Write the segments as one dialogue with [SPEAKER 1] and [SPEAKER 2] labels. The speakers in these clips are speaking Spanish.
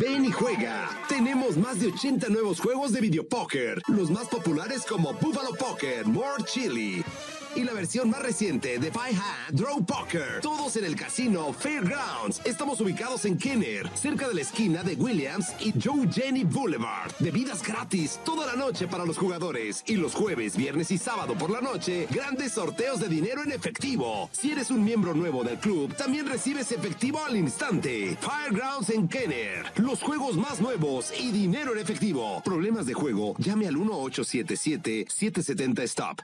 [SPEAKER 1] Ven y juega. Tenemos más de 80 nuevos juegos de videopóker, los más populares como Buffalo Poker, More Chili y la versión más reciente de Five Hand Draw Poker. Todos en el casino Fairgrounds. Estamos ubicados en Kenner, cerca de la esquina de Williams y Joe Jenny Boulevard. Bebidas gratis toda la noche para los jugadores. Y los jueves, viernes y sábado por la noche, grandes sorteos de dinero en efectivo. Si eres un miembro nuevo del club, también recibes efectivo al instante. Firegrounds en Kenner. Los juegos más nuevos y dinero en efectivo. Problemas de juego, llame al 1877 770 STOP.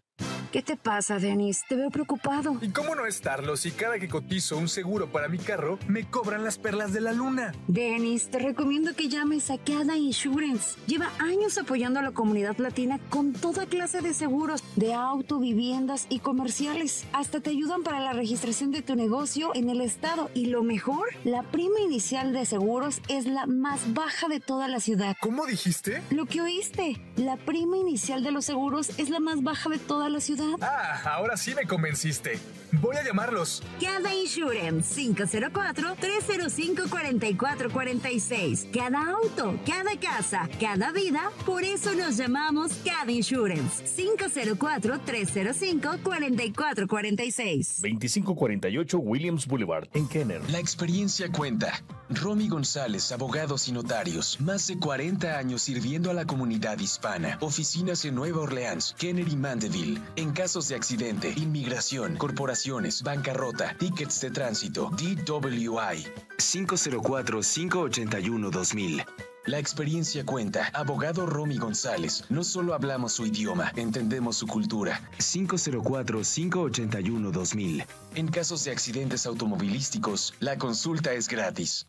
[SPEAKER 2] ¿Qué te pasa, Denis? Te veo preocupado.
[SPEAKER 3] ¿Y cómo no estarlo si cada que cotizo un seguro para mi carro me cobran las perlas de la luna?
[SPEAKER 2] Denis, te recomiendo que llames a Cada Insurance. Lleva años apoyando a la comunidad latina con toda clase de seguros de auto, viviendas y comerciales. Hasta te ayudan para la registración de tu negocio en el estado. Y lo mejor, la prima inicial de seguros es la más baja de toda la ciudad.
[SPEAKER 3] ¿Cómo dijiste?
[SPEAKER 2] Lo que oíste. La prima inicial de los seguros es la más baja de toda la ciudad.
[SPEAKER 3] Ah, ahora sí me convenciste. Voy a llamarlos.
[SPEAKER 2] Cada Insurance 504-305-4446. Cada auto, cada casa, cada vida. Por eso nos llamamos Cada Insurance 504-305-4446.
[SPEAKER 4] 2548 Williams Boulevard en Kenner.
[SPEAKER 5] La experiencia cuenta. Romy González, abogados y notarios. Más de 40 años sirviendo a la comunidad hispana. Oficinas en Nueva Orleans, Kenner y Mandeville. En casos de accidente, inmigración, corporaciones, bancarrota, tickets de tránsito, DWI. 504-581-2000. La experiencia cuenta. Abogado Romy González. No solo hablamos su idioma, entendemos su cultura. 504-581-2000. En casos de accidentes automovilísticos, la consulta es gratis.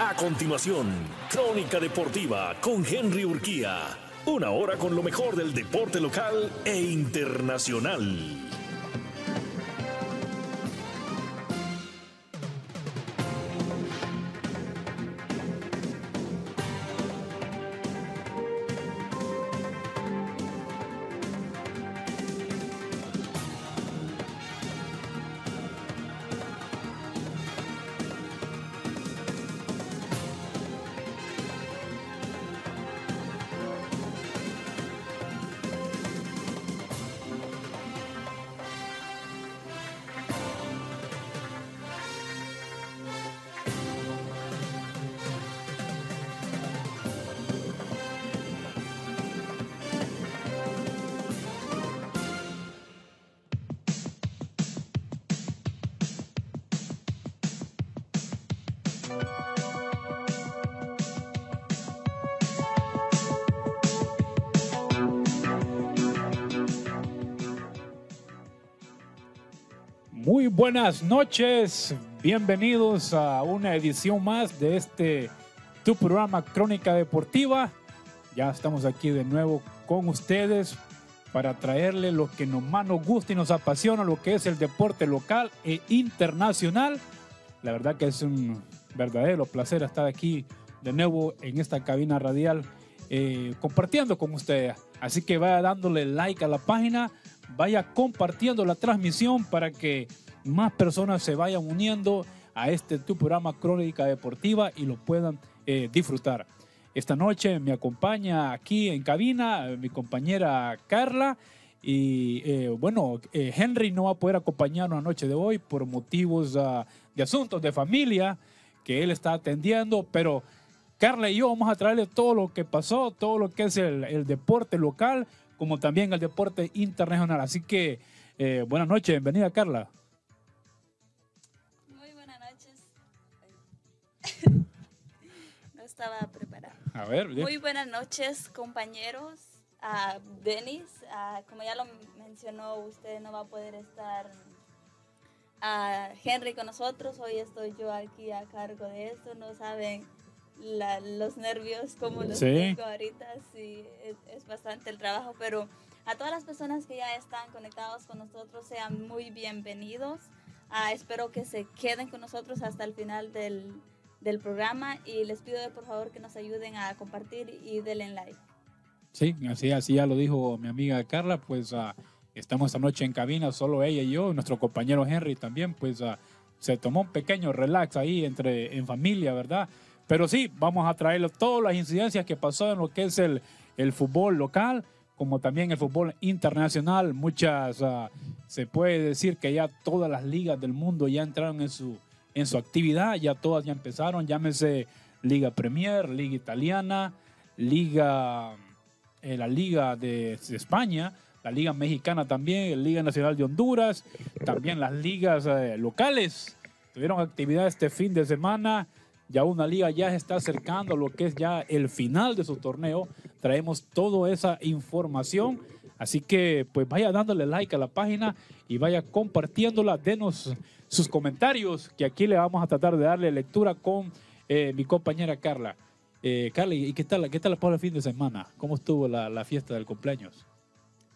[SPEAKER 4] A continuación, Crónica Deportiva con Henry Urquía. Una hora con lo mejor del deporte local e internacional.
[SPEAKER 6] Buenas noches, bienvenidos a una edición más de este tu programa Crónica Deportiva. Ya estamos aquí de nuevo con ustedes para traerle lo que nos más nos gusta y nos apasiona, lo que es el deporte local e internacional. La verdad que es un verdadero placer estar aquí de nuevo en esta cabina radial eh, compartiendo con ustedes. Así que vaya dándole like a la página, vaya compartiendo la transmisión para que más personas se vayan uniendo a este tu programa Crónica Deportiva y lo puedan eh, disfrutar. Esta noche me acompaña aquí en cabina eh, mi compañera Carla y eh, bueno, Henry no va a poder acompañarnos la noche de hoy por motivos ah, de asuntos de familia que él está atendiendo, pero Carla y yo vamos a traerle todo lo que pasó, todo lo que es el, el deporte local, como también el deporte internacional. Así que buenas noches, bienvenida Carla.
[SPEAKER 7] Estaba preparada.
[SPEAKER 6] A ver,
[SPEAKER 7] Muy buenas noches, compañeros. a Denis, como ya lo mencionó, usted no va a poder estar a Henry con nosotros. Hoy estoy yo aquí a cargo de esto. No saben los nervios como los tengo ahorita. Sí, es, es, bastante el trabajo, pero a todas las personas que ya están conectados con nosotros, sean muy bienvenidos. Ah, espero que se queden con nosotros hasta el final del, del programa y les pido por favor que nos ayuden a compartir y denle like.
[SPEAKER 6] Sí, así, así ya lo dijo mi amiga Carla, pues uh, estamos esta noche en cabina, solo ella y yo, nuestro compañero Henry también, pues uh, se tomó un pequeño relax ahí entre, en familia, ¿verdad? Pero sí, vamos a traerle todas las incidencias que pasó en lo que es el, el fútbol local, como también el fútbol internacional. Muchas, ah, se puede decir que ya todas las ligas del mundo ya entraron en su, en su actividad, ya todas ya empezaron, llámese Liga Premier, Liga Italiana, Liga, eh, la Liga de, España, la Liga Mexicana también, Liga Nacional de Honduras, también las ligas eh, locales tuvieron actividad este fin de semana. Ya una liga ya se está acercando a lo que es ya el final de su torneo. Traemos toda esa información. Así que pues vaya dándole like a la página y vaya compartiéndola. Denos sus comentarios que aquí le vamos a tratar de darle lectura con eh, mi compañera Carla. Eh, Carla, ¿y qué tal, qué tal para el fin de semana? ¿Cómo estuvo la, la fiesta del cumpleaños?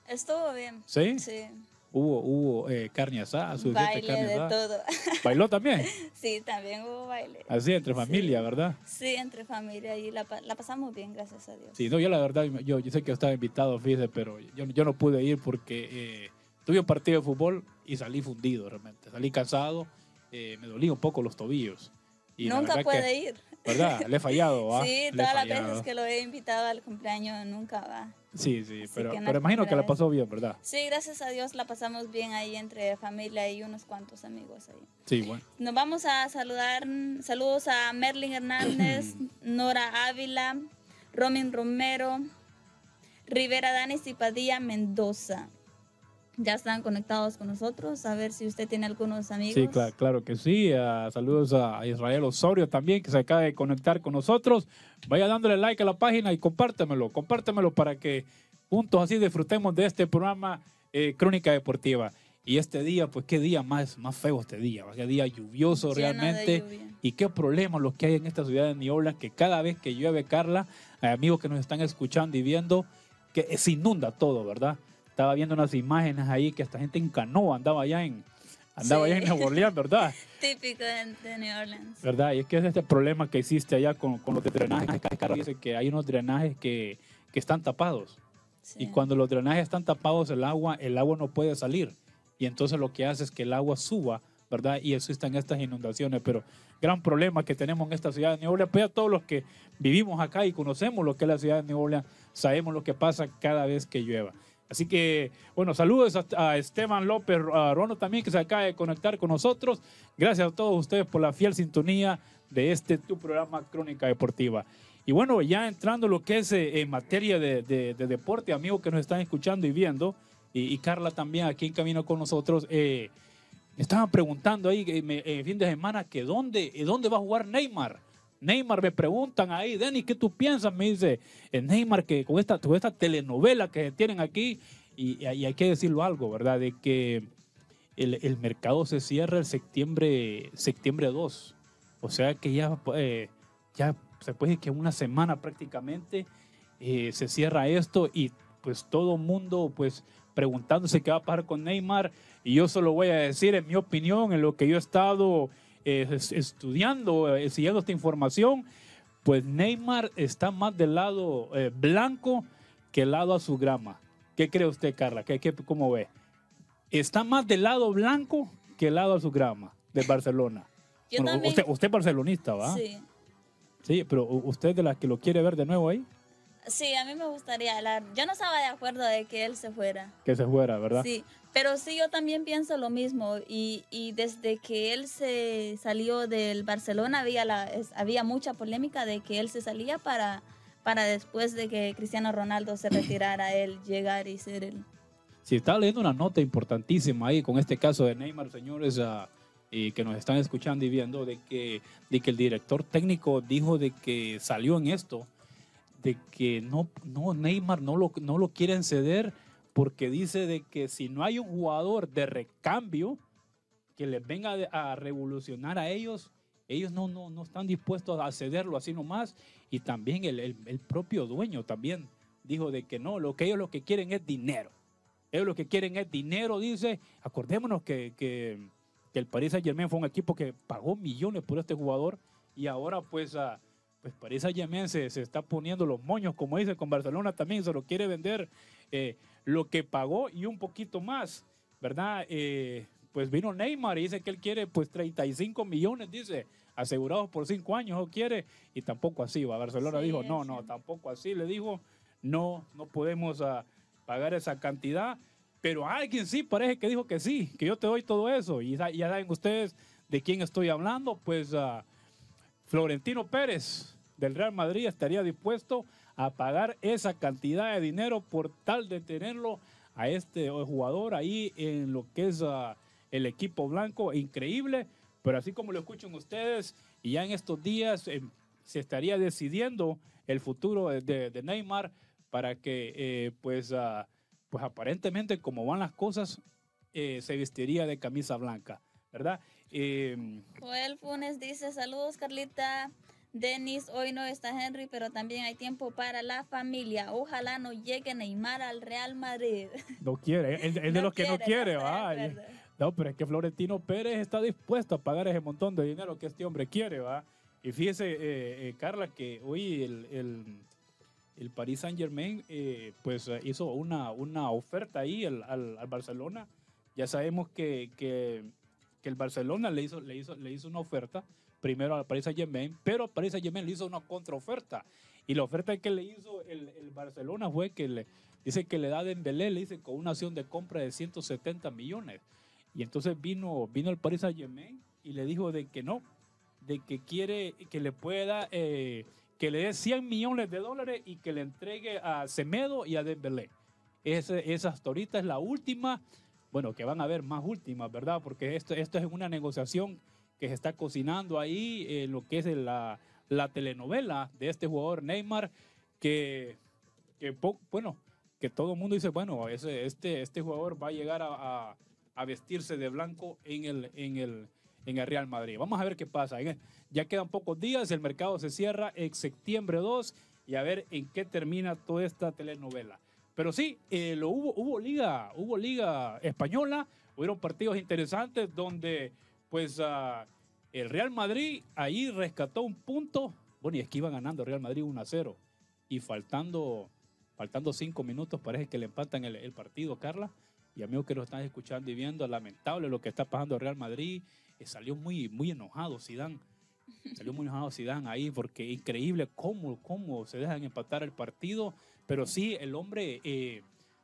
[SPEAKER 7] Estuvo bien.
[SPEAKER 6] ¿Sí?
[SPEAKER 7] Sí.
[SPEAKER 6] Hubo, hubo eh, carne asada, su fiesta de
[SPEAKER 7] Baile
[SPEAKER 6] carne
[SPEAKER 7] de
[SPEAKER 6] asada.
[SPEAKER 7] todo.
[SPEAKER 6] ¿Bailó también?
[SPEAKER 7] Sí, también hubo baile.
[SPEAKER 6] Así, entre familia, ¿verdad?
[SPEAKER 7] Sí, entre familia y la, la pasamos bien, gracias a Dios.
[SPEAKER 6] Sí, no, yo la verdad, yo, yo sé que estaba invitado, fíjese, pero yo, yo no pude ir porque eh, tuve un partido de fútbol y salí fundido realmente. Salí cansado, eh, me dolía un poco los tobillos. Y
[SPEAKER 7] nunca puede
[SPEAKER 6] que-
[SPEAKER 7] ir.
[SPEAKER 6] ¿Verdad? Le he fallado, ¿va?
[SPEAKER 7] Sí,
[SPEAKER 6] Le he
[SPEAKER 7] todas las veces que lo he invitado al cumpleaños nunca va.
[SPEAKER 6] Sí, sí,
[SPEAKER 7] Así
[SPEAKER 6] pero,
[SPEAKER 7] que
[SPEAKER 6] pero imagino que la pasó bien, ¿verdad?
[SPEAKER 7] Sí, gracias a Dios la pasamos bien ahí entre familia y unos cuantos amigos ahí.
[SPEAKER 6] Sí, bueno.
[SPEAKER 7] Nos vamos a saludar, saludos a Merlin Hernández, Nora Ávila, Romin Romero, Rivera Danis y Padilla Mendoza. Ya están conectados con nosotros, a ver si usted tiene algunos amigos.
[SPEAKER 6] Sí, claro, claro que sí. Ah, saludos a Israel Osorio también, que se acaba de conectar con nosotros. Vaya dándole like a la página y compártemelo, compártemelo para que juntos así disfrutemos de este programa eh, Crónica Deportiva. Y este día, pues qué día más, más feo este día, qué día lluvioso
[SPEAKER 7] Lleno
[SPEAKER 6] realmente. Y qué problemas los que hay en esta ciudad de Orleans, que cada vez que llueve, Carla, hay amigos que nos están escuchando y viendo, que se inunda todo, ¿verdad? Estaba viendo unas imágenes ahí que esta gente en canoa andaba allá en, andaba
[SPEAKER 7] Sí.
[SPEAKER 6] allá en Nueva Orleans, ¿verdad?
[SPEAKER 7] Típico de, New Orleans.
[SPEAKER 6] ¿Verdad? Y es que es este problema que existe allá con, con los drenajes. Dice que hay unos drenajes que, que están tapados.
[SPEAKER 7] Sí.
[SPEAKER 6] Y cuando los drenajes están tapados, el agua, el agua no puede salir. Y entonces lo que hace es que el agua suba, ¿verdad? Y existen estas inundaciones. Pero gran problema que tenemos en esta ciudad de New Orleans. Pues ya todos los que vivimos acá y conocemos lo que es la ciudad de New Orleans, sabemos lo que pasa cada vez que llueva. Así que, bueno, saludos a, Esteban López a Rono también, que se acaba de conectar con nosotros. Gracias a todos ustedes por la fiel sintonía de este tu programa Crónica Deportiva. Y bueno, ya entrando lo que es eh, en materia de, de- de deporte, amigos que nos están escuchando y viendo, y, Carla también aquí en camino con nosotros, eh, me estaban preguntando ahí eh, me- en fin de semana que dónde, eh, dónde va a jugar Neymar. Neymar me preguntan ahí, Denis, ¿qué tú piensas? Me dice eh, Neymar que con esta, con esta telenovela que tienen aquí, y, y hay que decirlo algo, ¿verdad? De que el, mercado se cierra el septiembre, septiembre 2. O sea que ya, eh, ya se puede que una semana prácticamente eh, se cierra esto y pues todo mundo pues preguntándose qué va a pasar con Neymar. Y yo solo voy a decir, en mi opinión, en lo que yo he estado es- estudiando, eh, siguiendo esta información, pues Neymar está más del lado eh, blanco que el lado a su grama. ¿Qué cree usted, Carla? ¿Qué, qué, ¿Cómo ve? Está más del lado blanco que el lado a su grama de Barcelona.
[SPEAKER 7] Yo
[SPEAKER 6] Bueno,
[SPEAKER 7] también.
[SPEAKER 6] usted, usted es barcelonista, ¿va?
[SPEAKER 7] Sí.
[SPEAKER 6] Sí, pero usted es de las que lo quiere ver de nuevo ahí,
[SPEAKER 7] Sí, a mí me gustaría. la- yo no estaba de acuerdo de que él se fuera.
[SPEAKER 6] que se fuera, ¿verdad?
[SPEAKER 7] Sí, pero sí, yo también pienso lo mismo. Y, y desde que él se salió del Barcelona, había, la, es- había mucha polémica de que él se salía para, para después de que Cristiano Ronaldo se retirara, él llegar y ser el.
[SPEAKER 6] Sí, estaba leyendo una nota importantísima ahí con este caso de Neymar, señores, ah, y que nos están escuchando y viendo, de que, de que el director técnico dijo de que salió en esto, de que no, no Neymar no lo, no lo quieren ceder porque dice de que si no hay un jugador de recambio que les venga a revolucionar a ellos, ellos no, no, no están dispuestos a cederlo así nomás. Y también el, el- propio dueño también dijo de que no, lo que ellos lo que quieren es dinero. Ellos lo que quieren es dinero, dice. Acordémonos que, que, el Paris Saint Germain fue un equipo que pagó millones por este jugador y ahora pues, pues Paris Saint Germain se, se está poniendo los moños, como dice con Barcelona también, se lo quiere vender eh, lo que pagó y un poquito más, ¿verdad? Eh, pues vino Neymar y dice que él quiere pues 35 millones, dice, asegurados por cinco años, o quiere, y tampoco así, va. Barcelona
[SPEAKER 7] Sí,
[SPEAKER 6] dijo, no,
[SPEAKER 7] sí.
[SPEAKER 6] no, tampoco así, le dijo, no, no podemos ah, pagar esa cantidad, pero alguien sí parece que dijo que sí, que yo te doy todo eso, y ya, saben ustedes de quién estoy hablando, pues ah, Florentino Pérez del Real Madrid estaría dispuesto a pagar esa cantidad de dinero por tal de tenerlo a este jugador ahí en lo que es ah, el equipo blanco. Increíble, pero así como lo escuchan ustedes, y ya en estos días eh, se estaría decidiendo el futuro de Neymar para que, eh, pues, ah, pues aparentemente como van las cosas, eh, se vestiría de camisa blanca, ¿verdad? Eh,
[SPEAKER 7] Joel Funes dice, saludos Carlita. Denis, hoy no está Henry, pero también hay tiempo para la familia. Ojalá no llegue Neymar al Real Madrid.
[SPEAKER 6] No quiere, es, es de los que no quiere,
[SPEAKER 7] de
[SPEAKER 6] va. No, pero es que Florentino Pérez está dispuesto a pagar ese montón de dinero que este hombre quiere, va. Y fíjese, eh, eh, Carla, que hoy el, el, el Paris Saint Germain eh, pues hizo una, una oferta ahí al, al- al Barcelona. Ya sabemos que, que, que el Barcelona le hizo, le, hizo, le hizo una oferta primero al Paris Saint Germain, pero Paris Saint Germain le hizo una contraoferta. Y la oferta que le hizo el, el Barcelona fue que le dice que le da Dembélé, le dice con una acción de compra de 170 millones. Y entonces vino, vino el Paris Saint Germain y le dijo de que no, de que quiere que le pueda, eh, que le dé 100 millones de dólares y que le entregue a Semedo y a Dembélé. Ese, esa hasta es la última, bueno, que van a haber más últimas, ¿verdad? Porque esto, esto es una negociación que se está cocinando ahí, eh, lo que es la, la telenovela de este jugador Neymar, que, que bueno, que todo el mundo dice, bueno, este, este jugador va a llegar a, a- vestirse de blanco en el, en, el, en el Real Madrid. Vamos a ver qué pasa. Ya quedan pocos días, el mercado se cierra en septiembre 2 y a ver en qué termina toda esta telenovela. Pero sí, eh, lo hubo, hubo liga, hubo liga española, hubieron partidos interesantes donde pues ah, el Real Madrid ahí rescató un punto. Bueno, y es que iba ganando Real Madrid 1 a 0 y faltando faltando cinco minutos parece que le empatan el, partido, Carla. Y amigos que lo están escuchando y viendo, lamentable lo que está pasando Real Madrid. Eh, salió muy, muy enojado Zidane. Salió muy enojado Zidane ahí porque increíble cómo, cómo se dejan empatar el partido. Pero sí, el hombre eh,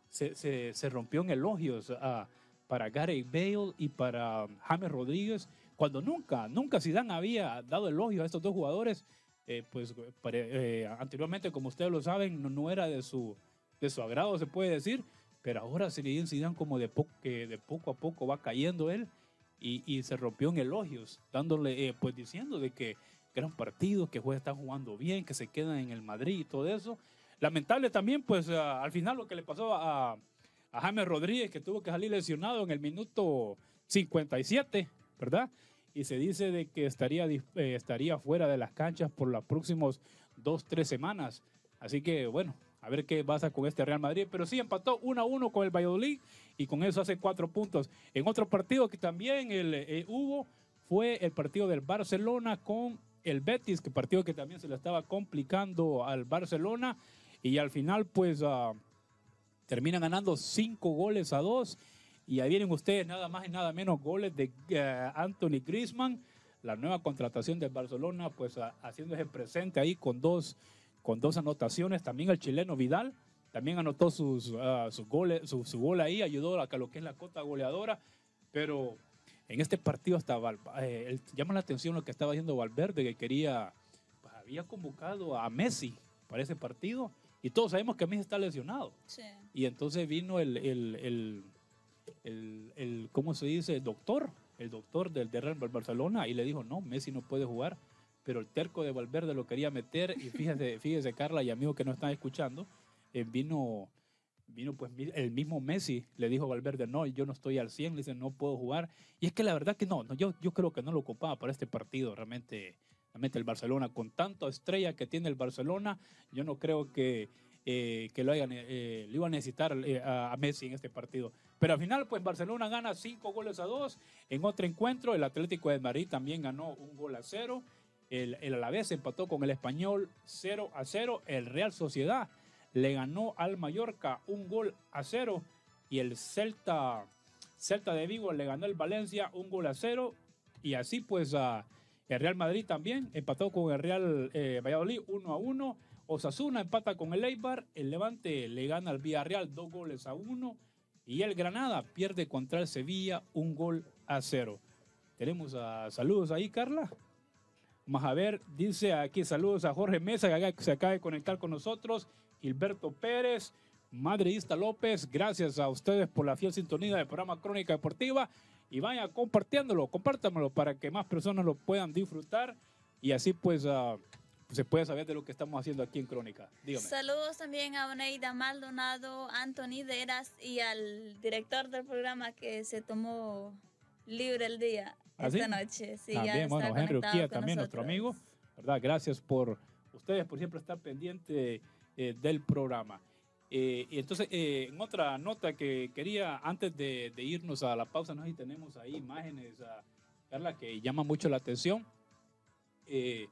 [SPEAKER 6] se, se- rompió en elogios ah, para Gareth Bale y para James Rodríguez. Cuando nunca, nunca Zidane había dado elogios a estos dos jugadores. eh, pues pare- eh, anteriormente, como ustedes lo saben, no, era de su, de su agrado, se puede decir. Pero ahora Zinedine Zidane como de, po- que de poco a poco va cayendo él y, y se rompió en elogios, dándole, pues diciendo de que gran partido, que juega, están jugando bien, que se quedan en el Madrid y todo eso. Lamentable también, pues ah, al final lo que le pasó a, a James Rodríguez, que tuvo que salir lesionado en el minuto 57, ¿verdad? Y se dice de que estaría, eh, estaría fuera de las canchas por las próximas dos, tres semanas. Así que, bueno, a ver qué pasa con este Real Madrid. Pero sí empató 1 a 1 con el Valladolid y con eso hace cuatro puntos. En otro partido que también el, eh, hubo fue el partido del Barcelona con el Betis, que partido que también se le estaba complicando al Barcelona. Y al final, pues, ah, terminan ganando cinco goles a dos. Y ahí vienen ustedes nada más y nada menos goles de eh, Anthony Griezmann, la nueva contratación del Barcelona, pues ah, haciéndose presente ahí con dos, con dos anotaciones. También el chileno Vidal también anotó sus, ah, sus goles, su, gol ahí, ayudó a lo que es la cota goleadora. Pero en este partido hasta Val- eh, llama la atención lo que estaba haciendo Valverde, que quería, había convocado a Messi para ese partido. Y todos sabemos que Messi está lesionado.
[SPEAKER 7] Sí.
[SPEAKER 6] Y entonces vino el, el, el, el- el- ¿cómo se dice? El doctor, el doctor del de Real Barcelona, y le dijo, no, Messi no puede jugar. Pero el terco de Valverde lo quería meter, y fíjese, fíjese Carla y amigos que no están escuchando, eh, vino, vino pues el mismo Messi, le dijo a Valverde, no, yo no estoy al 100, le dice, no puedo jugar. Y es que la verdad que no, no, yo, yo creo que no lo ocupaba para este partido, realmente, realmente el Barcelona, con tanta estrella que tiene el Barcelona, yo no creo que, eh, que lo, hayan, eh, lo iba a necesitar eh, a, Messi en este partido. Pero al final, pues Barcelona gana cinco goles a dos. En otro encuentro, el Atlético de Madrid también ganó un gol a cero. El, el Alavés empató con el Español 0 a 0. El Real Sociedad le ganó al Mallorca un gol a cero. Y el Celta, Celta de Vigo le ganó el Valencia un gol a cero. Y así pues a el Real Madrid también empató con el Real eh, Valladolid 1 a 1. Osasuna empata con el Eibar. El Levante le gana al Villarreal dos goles a uno. Y el Granada pierde contra el Sevilla un gol a cero. Tenemos saludos ahí, Carla. Vamos a ver, dice aquí saludos a Jorge Mesa, que se acaba de conectar con nosotros. Gilberto Pérez, Madridista López, gracias a ustedes por la fiel sintonía del programa Crónica Deportiva. Y vaya compartiéndolo, compártamelo para que más personas lo puedan disfrutar. Y así pues ah, se puede saber de lo que estamos haciendo aquí en Crónica. Dígame.
[SPEAKER 7] Saludos también a Oneida Maldonado, Anthony Deras y al director del programa que se tomó libre el día
[SPEAKER 6] ¿Ah,
[SPEAKER 7] esta
[SPEAKER 6] sí?
[SPEAKER 7] noche. Sí,
[SPEAKER 6] también, bueno, Henry
[SPEAKER 7] con
[SPEAKER 6] también, nuestro amigo. ¿Verdad? Gracias por ustedes por siempre estar pendiente eh, del programa. Eh, y entonces, eh, en otra nota que quería, antes de, de irnos a la pausa, no sé si tenemos ahí imágenes, a Carla, que llaman mucho la atención. Eh,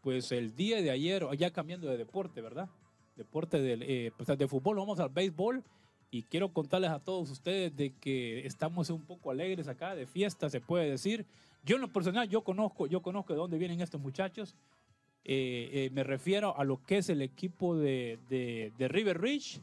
[SPEAKER 6] pues el día de ayer, ya cambiando de deporte, ¿verdad? Deporte del, eh, pues, de fútbol, vamos al béisbol. Y quiero contarles a todos ustedes de que estamos un poco alegres acá, de fiesta, se puede decir. Yo en lo personal, yo conozco, yo conozco de dónde vienen estos muchachos. Eh, eh, me refiero a lo que es el equipo de, River Ridge,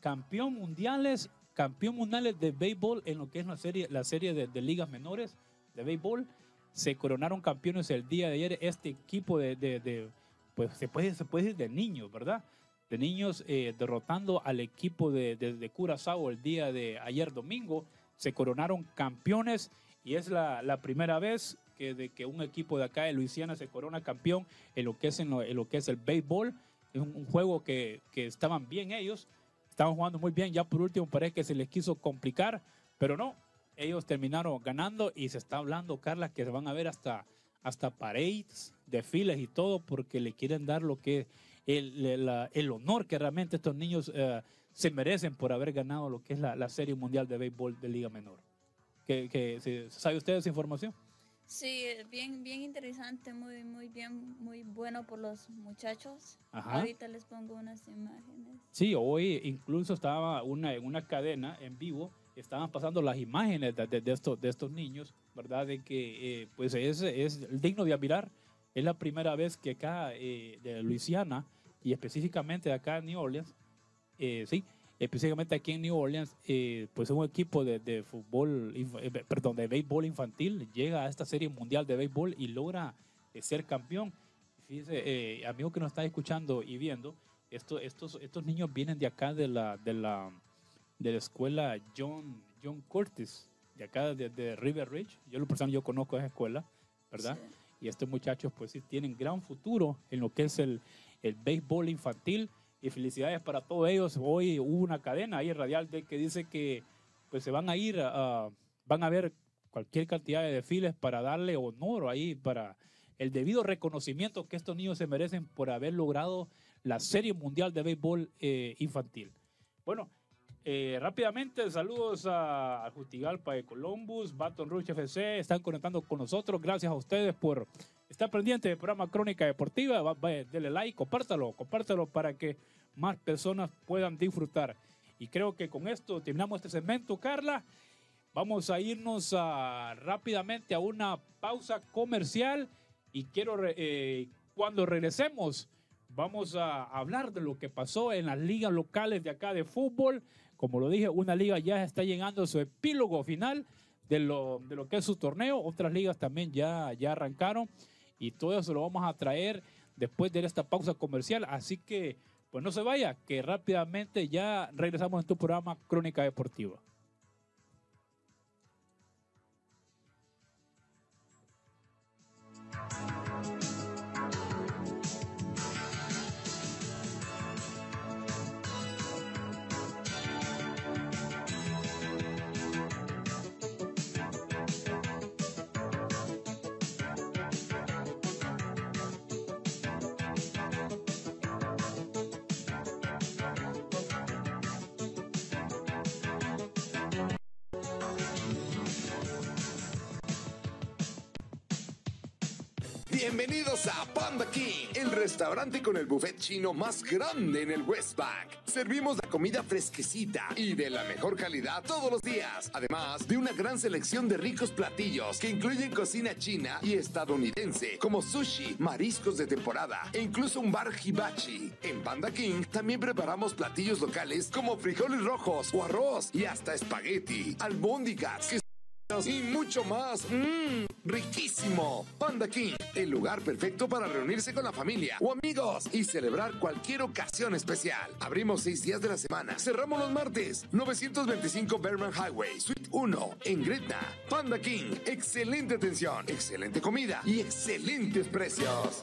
[SPEAKER 6] campeón mundiales, campeón mundiales de béisbol en lo que es la serie, la serie de, ligas menores de béisbol. Se coronaron campeones el día de ayer. Este equipo de, pues se puede, decir de niños, ¿verdad? De niños eh, derrotando al equipo de, de, Curazao el día de ayer domingo. Se coronaron campeones y es la primera vez que, de que un equipo de acá de Luisiana se corona campeón en lo que es, en lo, en lo que es el béisbol. Es un, un juego que, que estaban bien ellos, estaban jugando muy bien. Ya por último parece que se les quiso complicar, pero no. Ellos terminaron ganando y se está hablando, Carla, que se van a ver hasta, hasta parades, desfiles y todo, porque le quieren dar lo que el, el, el honor que realmente estos niños eh, se merecen por haber ganado lo que es la, la Serie Mundial de Béisbol de Liga Menor. ¿Que, ¿Sabe usted esa información?
[SPEAKER 7] Sí, bien, bien interesante, muy, muy bien, muy bueno por los muchachos.
[SPEAKER 6] Ajá.
[SPEAKER 7] Ahorita les pongo unas imágenes.
[SPEAKER 6] Sí, hoy incluso estaba una, en una cadena en vivo, estaban pasando las imágenes de, de- de estos, de estos niños, ¿verdad? De que eh, pues es, es digno de admirar. Es la primera vez que acá eh, de Luisiana y específicamente acá en New Orleans, eh, sí, específicamente aquí en New Orleans, eh, pues un equipo de, de fútbol, eh, perdón, de béisbol infantil llega a esta serie mundial de béisbol y logra eh, ser campeón. Fíjese, eh, amigo que nos está escuchando y viendo, esto, estos, estos niños vienen de acá de la, de la, de la escuela John, John Curtis, de acá de, de River Ridge. Yo, lo personal, yo conozco esa escuela, ¿verdad?
[SPEAKER 7] Sí.
[SPEAKER 6] Y estos muchachos, pues sí, tienen gran futuro en lo que es el, el béisbol infantil. Y felicidades para todos ellos. Hoy hubo una cadena ahí radial de que dice que pues se van a ir, a, van a ver cualquier cantidad de desfiles para darle honor ahí, para el debido reconocimiento que estos niños se merecen por haber logrado la Serie Mundial de Béisbol eh, Infantil. Bueno, eh, rápidamente, saludos a, a Justigalpa de Columbus, Baton Rouge FC, están conectando con nosotros. Gracias a ustedes por estar pendiente del programa Crónica Deportiva. Va, dele like, compártalo, compártalo para que más personas puedan disfrutar. Y creo que con esto terminamos este segmento, Carla. Vamos a irnos a- rápidamente a una pausa comercial y quiero, eh, cuando regresemos, vamos a hablar de lo que pasó en las ligas locales de acá de fútbol. Como lo dije, una liga ya está llegando su epílogo final de lo, de lo que es su torneo. Otras ligas también ya, ya arrancaron y todo eso lo vamos a traer después de esta pausa comercial. Así que, pues no se vaya, que rápidamente ya regresamos en tu programa Crónica Deportiva.
[SPEAKER 8] Bienvenidos a Panda King, el restaurante con el buffet chino más grande en el Westback. Servimos la comida fresquecita y de la mejor calidad todos los días, además de una gran selección de ricos platillos que incluyen cocina china y estadounidense, como sushi, mariscos de temporada e incluso un bar hibachi. En Panda King también preparamos platillos locales como frijoles rojos o arroz y hasta espagueti, albóndigas, que y mucho más. Mmm, riquísimo. Panda King, el lugar perfecto para reunirse con la familia o amigos y celebrar cualquier ocasión especial. Abrimos seis días de la semana. Cerramos los martes. 925 Berman Highway, Suite 1, en Gretna. Panda King, excelente atención, excelente comida y excelentes precios.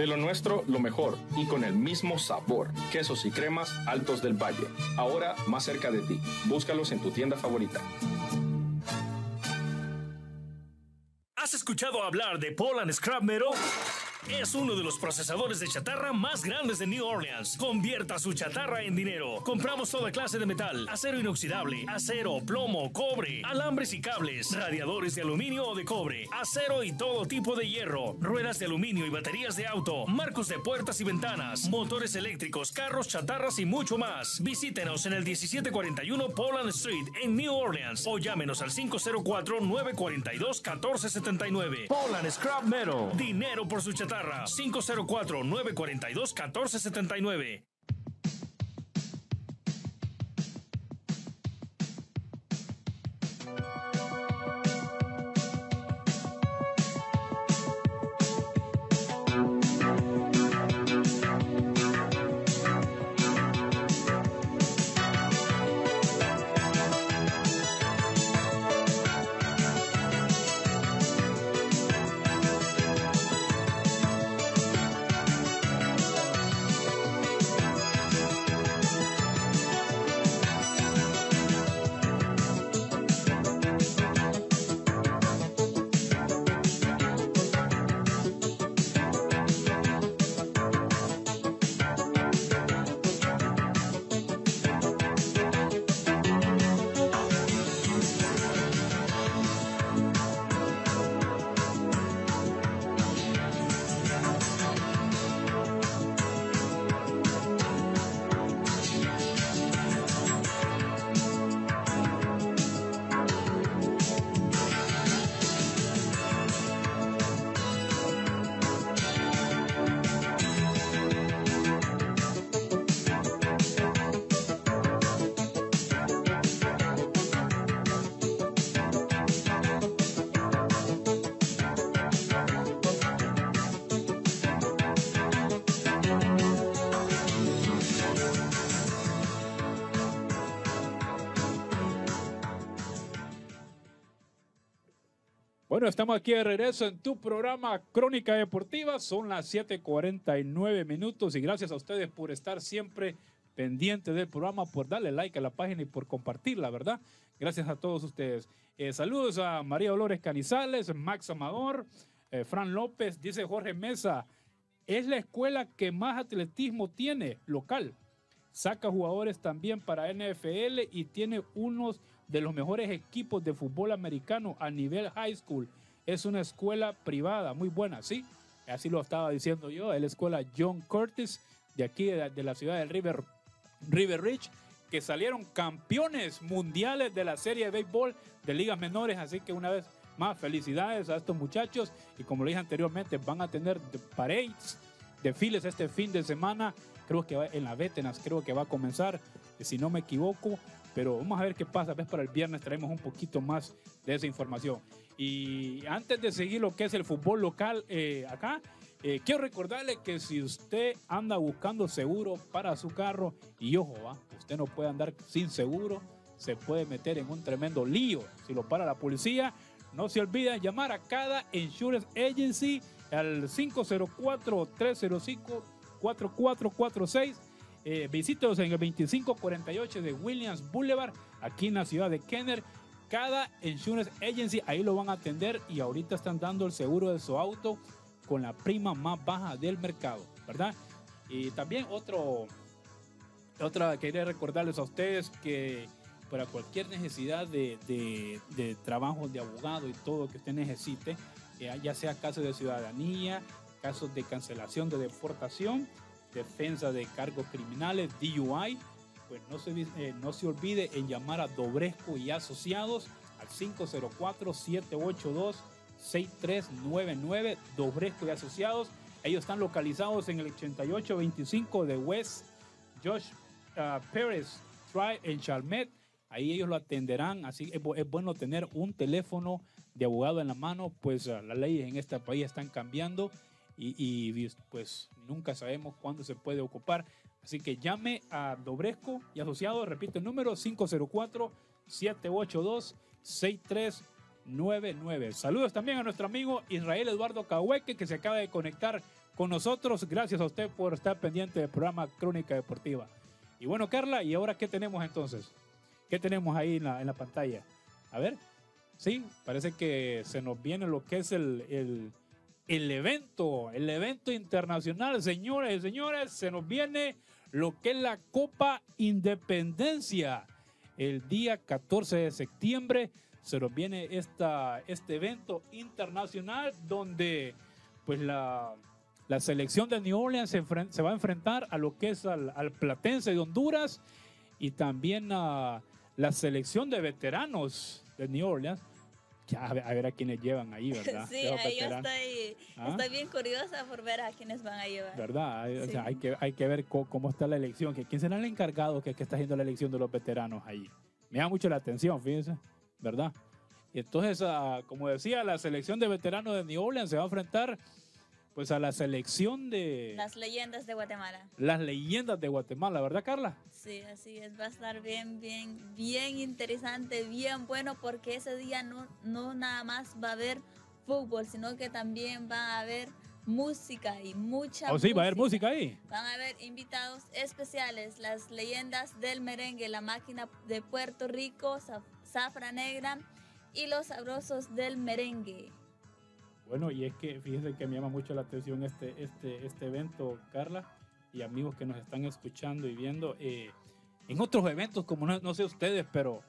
[SPEAKER 9] De lo nuestro, lo mejor y con el mismo sabor. Quesos y cremas Altos del Valle. Ahora más cerca de ti. Búscalos en tu tienda favorita.
[SPEAKER 4] ¿Has escuchado hablar de Poland Scrap Metal? Es uno de los procesadores de chatarra más grandes de New Orleans. Convierta su chatarra en dinero. Compramos toda clase de metal, acero inoxidable, acero, plomo, cobre, alambres y cables, radiadores de aluminio o de cobre, acero y todo tipo de hierro, ruedas de aluminio y baterías de auto, marcos de puertas y ventanas, motores eléctricos, carros, chatarras y mucho más. Visítenos en el 1741 Poland Street en New Orleans o llámenos al 504-942-1479. Poland Scrap Metal. Dinero por su chatarra. 504-942-1479.
[SPEAKER 6] Bueno, estamos aquí de regreso en tu programa Crónica Deportiva. Son las 7:49 minutos y gracias a ustedes por estar siempre pendientes del programa, por darle like a la página y por compartirla, ¿verdad? Gracias a todos ustedes. Eh, saludos a María Dolores Canizales, Max Amador, eh, Fran López, dice Jorge Mesa. Es la escuela que más atletismo tiene local. Saca jugadores también para NFL y tiene unos de los mejores equipos de fútbol americano a nivel high school. Es una escuela privada muy buena, ¿sí? Así lo estaba diciendo yo. Es la escuela John Curtis de aquí, de, la ciudad de River, River Ridge, que salieron campeones mundiales de la serie de béisbol de ligas menores. Así que una vez más, felicidades a estos muchachos. Y como lo dije anteriormente, van a tener parades, desfiles este fin de semana. Creo que en la creo que va a comenzar, si no me equivoco. Pero vamos a ver qué pasa. Ves para el viernes traemos un poquito más de esa información. Y antes de seguir lo que es el fútbol local eh, acá, eh, quiero recordarle que si usted anda buscando seguro para su carro, y ojo, ¿va? usted no puede andar sin seguro, se puede meter en un tremendo lío. Si lo para la policía, no se olviden llamar a cada insurance agency al 504-305-4446 eh, visítenos en el 2548 de Williams Boulevard, aquí en la ciudad de Kenner. Cada insurance agency ahí lo van a atender y ahorita están dando el seguro de su auto con la prima más baja del mercado, ¿verdad? Y también otro, otra, quería recordarles a ustedes que para cualquier necesidad de, de, de trabajo de abogado y todo que usted necesite, eh, ya sea casos de ciudadanía, casos de cancelación de deportación, defensa de cargos criminales, DUI, pues no se, eh, no se olvide en llamar a Dobresco y Asociados al 504-782-6399, Dobresco y Asociados. Ellos están localizados en el 8825 de West Josh uh, Pérez Drive en. Ahí ellos lo atenderán. Así es, bueno tener un teléfono de abogado en la mano, pues uh, las leyes en este país están cambiando y, pues nunca sabemos cuándo se puede ocupar. Así que llame a Dobresco y Asociados, repito el número 504-782-6399. Saludos también a nuestro amigo Israel Eduardo Cahueque que se acaba de conectar con nosotros. Gracias a usted por estar pendiente del programa Crónica Deportiva. Y bueno, Carla, ¿y ahora qué tenemos entonces? ¿Qué tenemos ahí en la, en la pantalla? A ver, sí, parece que se nos viene lo que es el, el evento, el evento internacional, señores y señores, se nos viene lo que es la Copa Independencia. El día 14 de septiembre se nos viene esta, este evento internacional donde pues la, la selección de New Orleans se, va a enfrentar a lo que es al Platense de Honduras y también a la selección de veteranos de New Orleans a ver, a ver, a quiénes llevan ahí, ¿verdad?
[SPEAKER 7] Sí, ahí yo estoy, ¿Ah? estoy bien curiosa por ver a quiénes van a llevar.
[SPEAKER 6] ¿Verdad? Sí. O sea, hay, que, hay que ver cómo, cómo, está la elección, que quién será el encargado que, que está haciendo la elección de los veteranos ahí. Me da mucho la atención, fíjense, ¿verdad? Y entonces, uh, como decía, la selección de veteranos de New Orleans se va a enfrentar pues a la selección de...
[SPEAKER 7] Las leyendas de Guatemala.
[SPEAKER 6] Las leyendas de Guatemala, ¿verdad, Carla?
[SPEAKER 7] Sí, así es. Va a estar bien, bien, bien interesante, bien bueno, porque ese día no, no nada más va a haber fútbol, sino que también va a haber música y mucha
[SPEAKER 6] ¿Oh, sí? ¿Va a haber música ahí?
[SPEAKER 7] Van a haber invitados especiales, las leyendas del merengue, la máquina de Puerto Rico, Zafra Negra y los sabrosos del merengue.
[SPEAKER 6] Bueno, y es que fíjense que me llama mucho la atención este, este, este evento, Carla, y amigos que nos están escuchando y viendo. Eh, en otros eventos, como no, no, sé ustedes, pero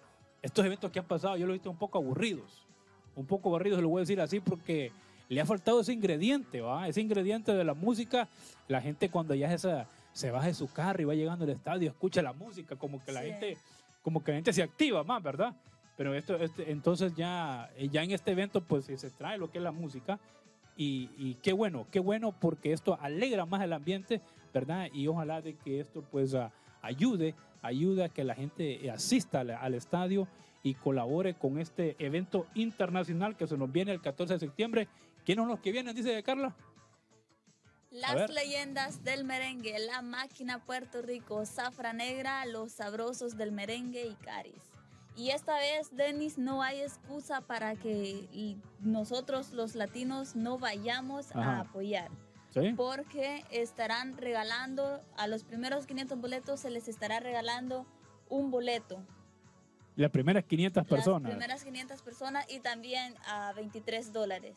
[SPEAKER 6] estos eventos que han pasado, yo los he visto un poco aburridos. Un poco aburridos, lo voy a decir así, porque le ha faltado ese ingrediente, ¿va? Ese ingrediente de la música. La gente cuando ya esa, se baja de su carro y va llegando al estadio, escucha la música, como que la sí. gente, como que la gente se activa más, ¿verdad? Pero esto, este, entonces ya, ya en este evento pues se trae lo que es la música y, y, qué bueno, qué bueno porque esto alegra más el ambiente, ¿verdad? Y ojalá de que esto pues a, ayude, ayude a que la gente asista al, al, estadio y colabore con este evento internacional que se nos viene el 14 de septiembre. ¿Quiénes son los que vienen? Dice Carla.
[SPEAKER 7] Las leyendas del merengue, la máquina Puerto Rico, Zafra Negra, los sabrosos del merengue y Caris. Y esta vez, Denis, no hay excusa para que nosotros los latinos no vayamos Ajá. a apoyar.
[SPEAKER 6] ¿Sí?
[SPEAKER 7] Porque estarán regalando, a los primeros 500 boletos se les estará regalando un boleto.
[SPEAKER 6] Las primeras 500 personas.
[SPEAKER 7] Las primeras 500 personas y también a 23 dólares.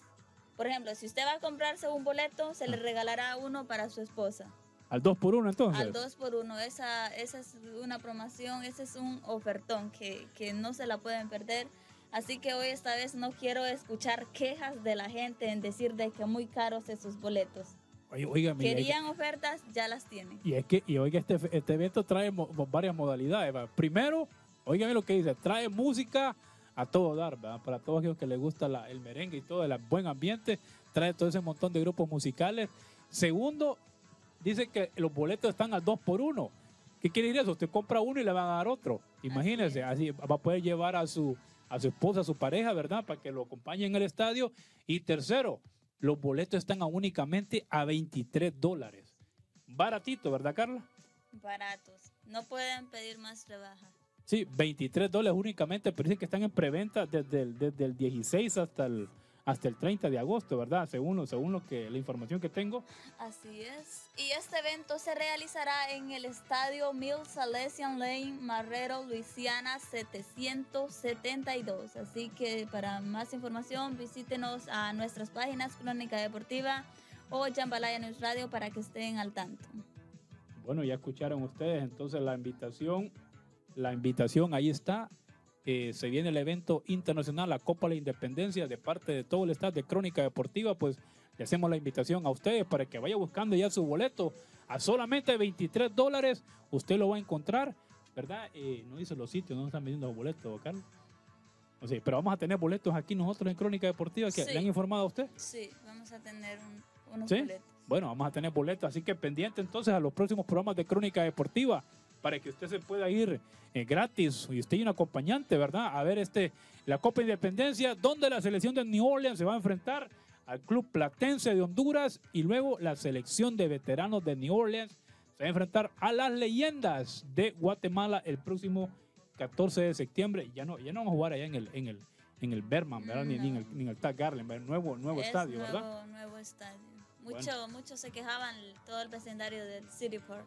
[SPEAKER 7] Por ejemplo, si usted va a comprarse un boleto, se le regalará uno para su esposa.
[SPEAKER 6] Al 2 por 1 entonces.
[SPEAKER 7] Al 2 por 1 esa, esa es una promoción, ese es un ofertón que, que no se la pueden perder. Así que hoy esta vez no quiero escuchar quejas de la gente en decir de que muy caros esos boletos.
[SPEAKER 6] Oiga,
[SPEAKER 7] Querían que, ofertas, ya las tienen.
[SPEAKER 6] Y es que, y oiga, este, este evento trae mo, varias modalidades. ¿verdad? Primero, oígame lo que dice, trae música a todo dar, ¿verdad? Para todos aquellos que les gusta la, el merengue y todo, el buen ambiente, trae todo ese montón de grupos musicales. Segundo, dice que los boletos están al 2 por 1 ¿Qué quiere decir eso? Usted compra uno y le van a dar otro. Imagínense, así, va a poder llevar a su, a su esposa, a su pareja, ¿verdad? Para que lo acompañe en el estadio. Y tercero, los boletos están a únicamente a 23 dólares. Baratito, ¿verdad, Carla?
[SPEAKER 7] Baratos. No pueden pedir más rebaja.
[SPEAKER 6] Sí, 23 dólares únicamente, pero dicen que están en preventa desde el, desde el 16 hasta el, hasta el 30 de agosto, ¿verdad? Según, según lo que, la información que tengo.
[SPEAKER 7] Así es. Y este evento se realizará en el estadio Mill Salesian Lane, Marrero, Luisiana 772. Así que para más información visítenos a nuestras páginas Crónica Deportiva o Jambalaya News Radio para que estén al tanto.
[SPEAKER 6] Bueno, ya escucharon ustedes entonces la invitación la invitación ahí está. Eh, se viene el evento internacional, la Copa de la Independencia, de parte de todo el staff de Crónica Deportiva, pues le hacemos la invitación a ustedes para que vaya buscando ya su boleto a solamente 23 dólares. Usted lo va a encontrar, ¿verdad? Eh, no dice los sitios, no están vendiendo los boletos, Carlos. O sea, pero vamos a tener boletos aquí nosotros en Crónica Deportiva. que
[SPEAKER 7] Sí.
[SPEAKER 6] ¿Le han informado a usted?
[SPEAKER 7] Sí, vamos a tener un- unos
[SPEAKER 6] ¿Sí?
[SPEAKER 7] boletos.
[SPEAKER 6] Bueno, vamos a tener boletos, así que pendiente entonces a los próximos programas de Crónica Deportiva para que usted se pueda ir eh, gratis y usted y un acompañante, ¿verdad? A ver este la Copa Independencia, donde la selección de New Orleans se va a enfrentar al Club Platense de Honduras y luego la selección de veteranos de New Orleans se va a enfrentar a las leyendas de Guatemala el próximo 14 de septiembre. Ya no, ya no vamos a jugar allá en el, en el, en el Berman, ¿verdad? Ni, ni en el, ni en el Tag Garland, ¿verdad? nuevo, nuevo
[SPEAKER 7] Es
[SPEAKER 6] estadio,
[SPEAKER 7] nuevo,
[SPEAKER 6] ¿verdad?
[SPEAKER 7] Nuevo estadio. Mucho, Muchos se quejaban todo el vecindario del City Park.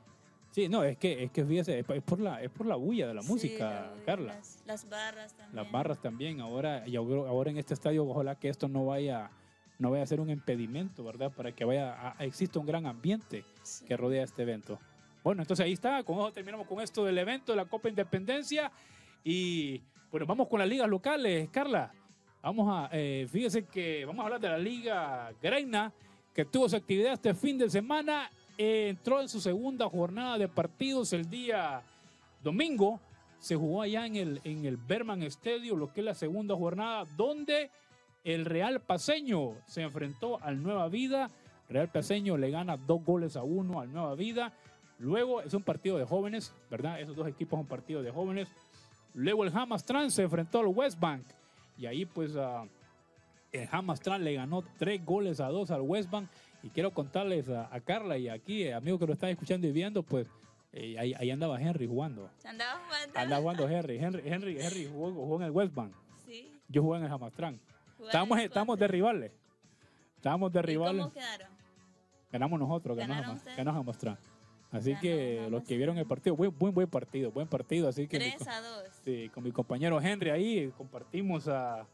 [SPEAKER 6] Sí, no, es que, es que fíjese, es por la, es por la bulla de la
[SPEAKER 7] Sí,
[SPEAKER 6] música,
[SPEAKER 7] la-
[SPEAKER 6] Carla.
[SPEAKER 7] Las, las barras también.
[SPEAKER 6] Las barras también, ahora, y ahora ahora en este estadio, ojalá que esto no vaya, no vaya a ser un impedimento, ¿verdad? Para que vaya, a- exista un gran ambiente
[SPEAKER 7] Sí.
[SPEAKER 6] que rodea este evento. Bueno, entonces ahí está, con eso terminamos con esto del evento de la Copa Independencia. Y bueno, vamos con las ligas locales, Carla. Vamos a, eh, fíjese que vamos a hablar de la Liga Greina, que tuvo su actividad este fin de semana. Entró en su segunda jornada de partidos el día domingo. Se jugó allá en el, en el Berman Stadium, lo que es la segunda jornada, donde el Real Paseño se enfrentó al Nueva Vida. Real Paseño le gana dos goles a uno al Nueva Vida. Luego es un partido de jóvenes, ¿verdad? Esos dos equipos son un partido de jóvenes. Luego el Hamas Trans se enfrentó al West Bank. Y ahí pues ah, el Hamas Trans le ganó tres goles a dos al West Bank. Y quiero contarles a, a Carla y aquí, eh, amigos que lo están escuchando y viendo, pues eh, ahí, ahí andaba Henry jugando.
[SPEAKER 7] Andaba jugando.
[SPEAKER 6] Andaba jugando Henry. Henry, Henry, Henry jugó, jugó en el West Bank.
[SPEAKER 7] Sí.
[SPEAKER 6] Yo jugué en el
[SPEAKER 7] jugaron
[SPEAKER 6] Estábamos, estábamos de rivales. Estábamos de
[SPEAKER 7] ¿Y
[SPEAKER 6] rivales.
[SPEAKER 7] ¿Cómo quedaron?
[SPEAKER 6] Ganamos nosotros, ganó Hamas Trans. Así
[SPEAKER 7] Ganó
[SPEAKER 6] que los que vieron el partido, buen, buen, buen partido, buen partido. Así que mi
[SPEAKER 7] 3 a 2.
[SPEAKER 6] Sí, con mi compañero Henry ahí compartimos a,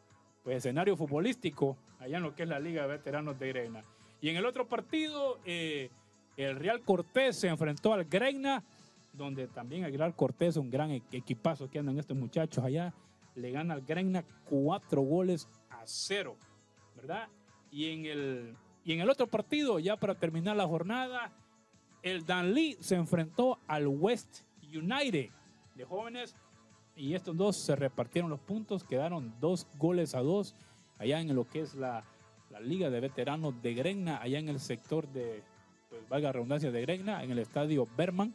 [SPEAKER 6] pues, escenario futbolístico allá en lo que es la Liga de Veteranos de Greina. Y en el otro partido, eh, el Real Cortés se enfrentó al Greina, donde también Real Cortés, un gran e- equipazo que andan estos muchachos allá, le gana al Greina cuatro goles a cero, ¿verdad? Y en el, y en el otro partido, ya para terminar la jornada, el Danlí se enfrentó al West United de jóvenes y estos dos se repartieron los puntos, quedaron dos goles a dos allá en lo que es la, la Liga de Veteranos de Gregna, allá en el sector de, pues valga la redundancia, de Gregna, en el estadio Berman,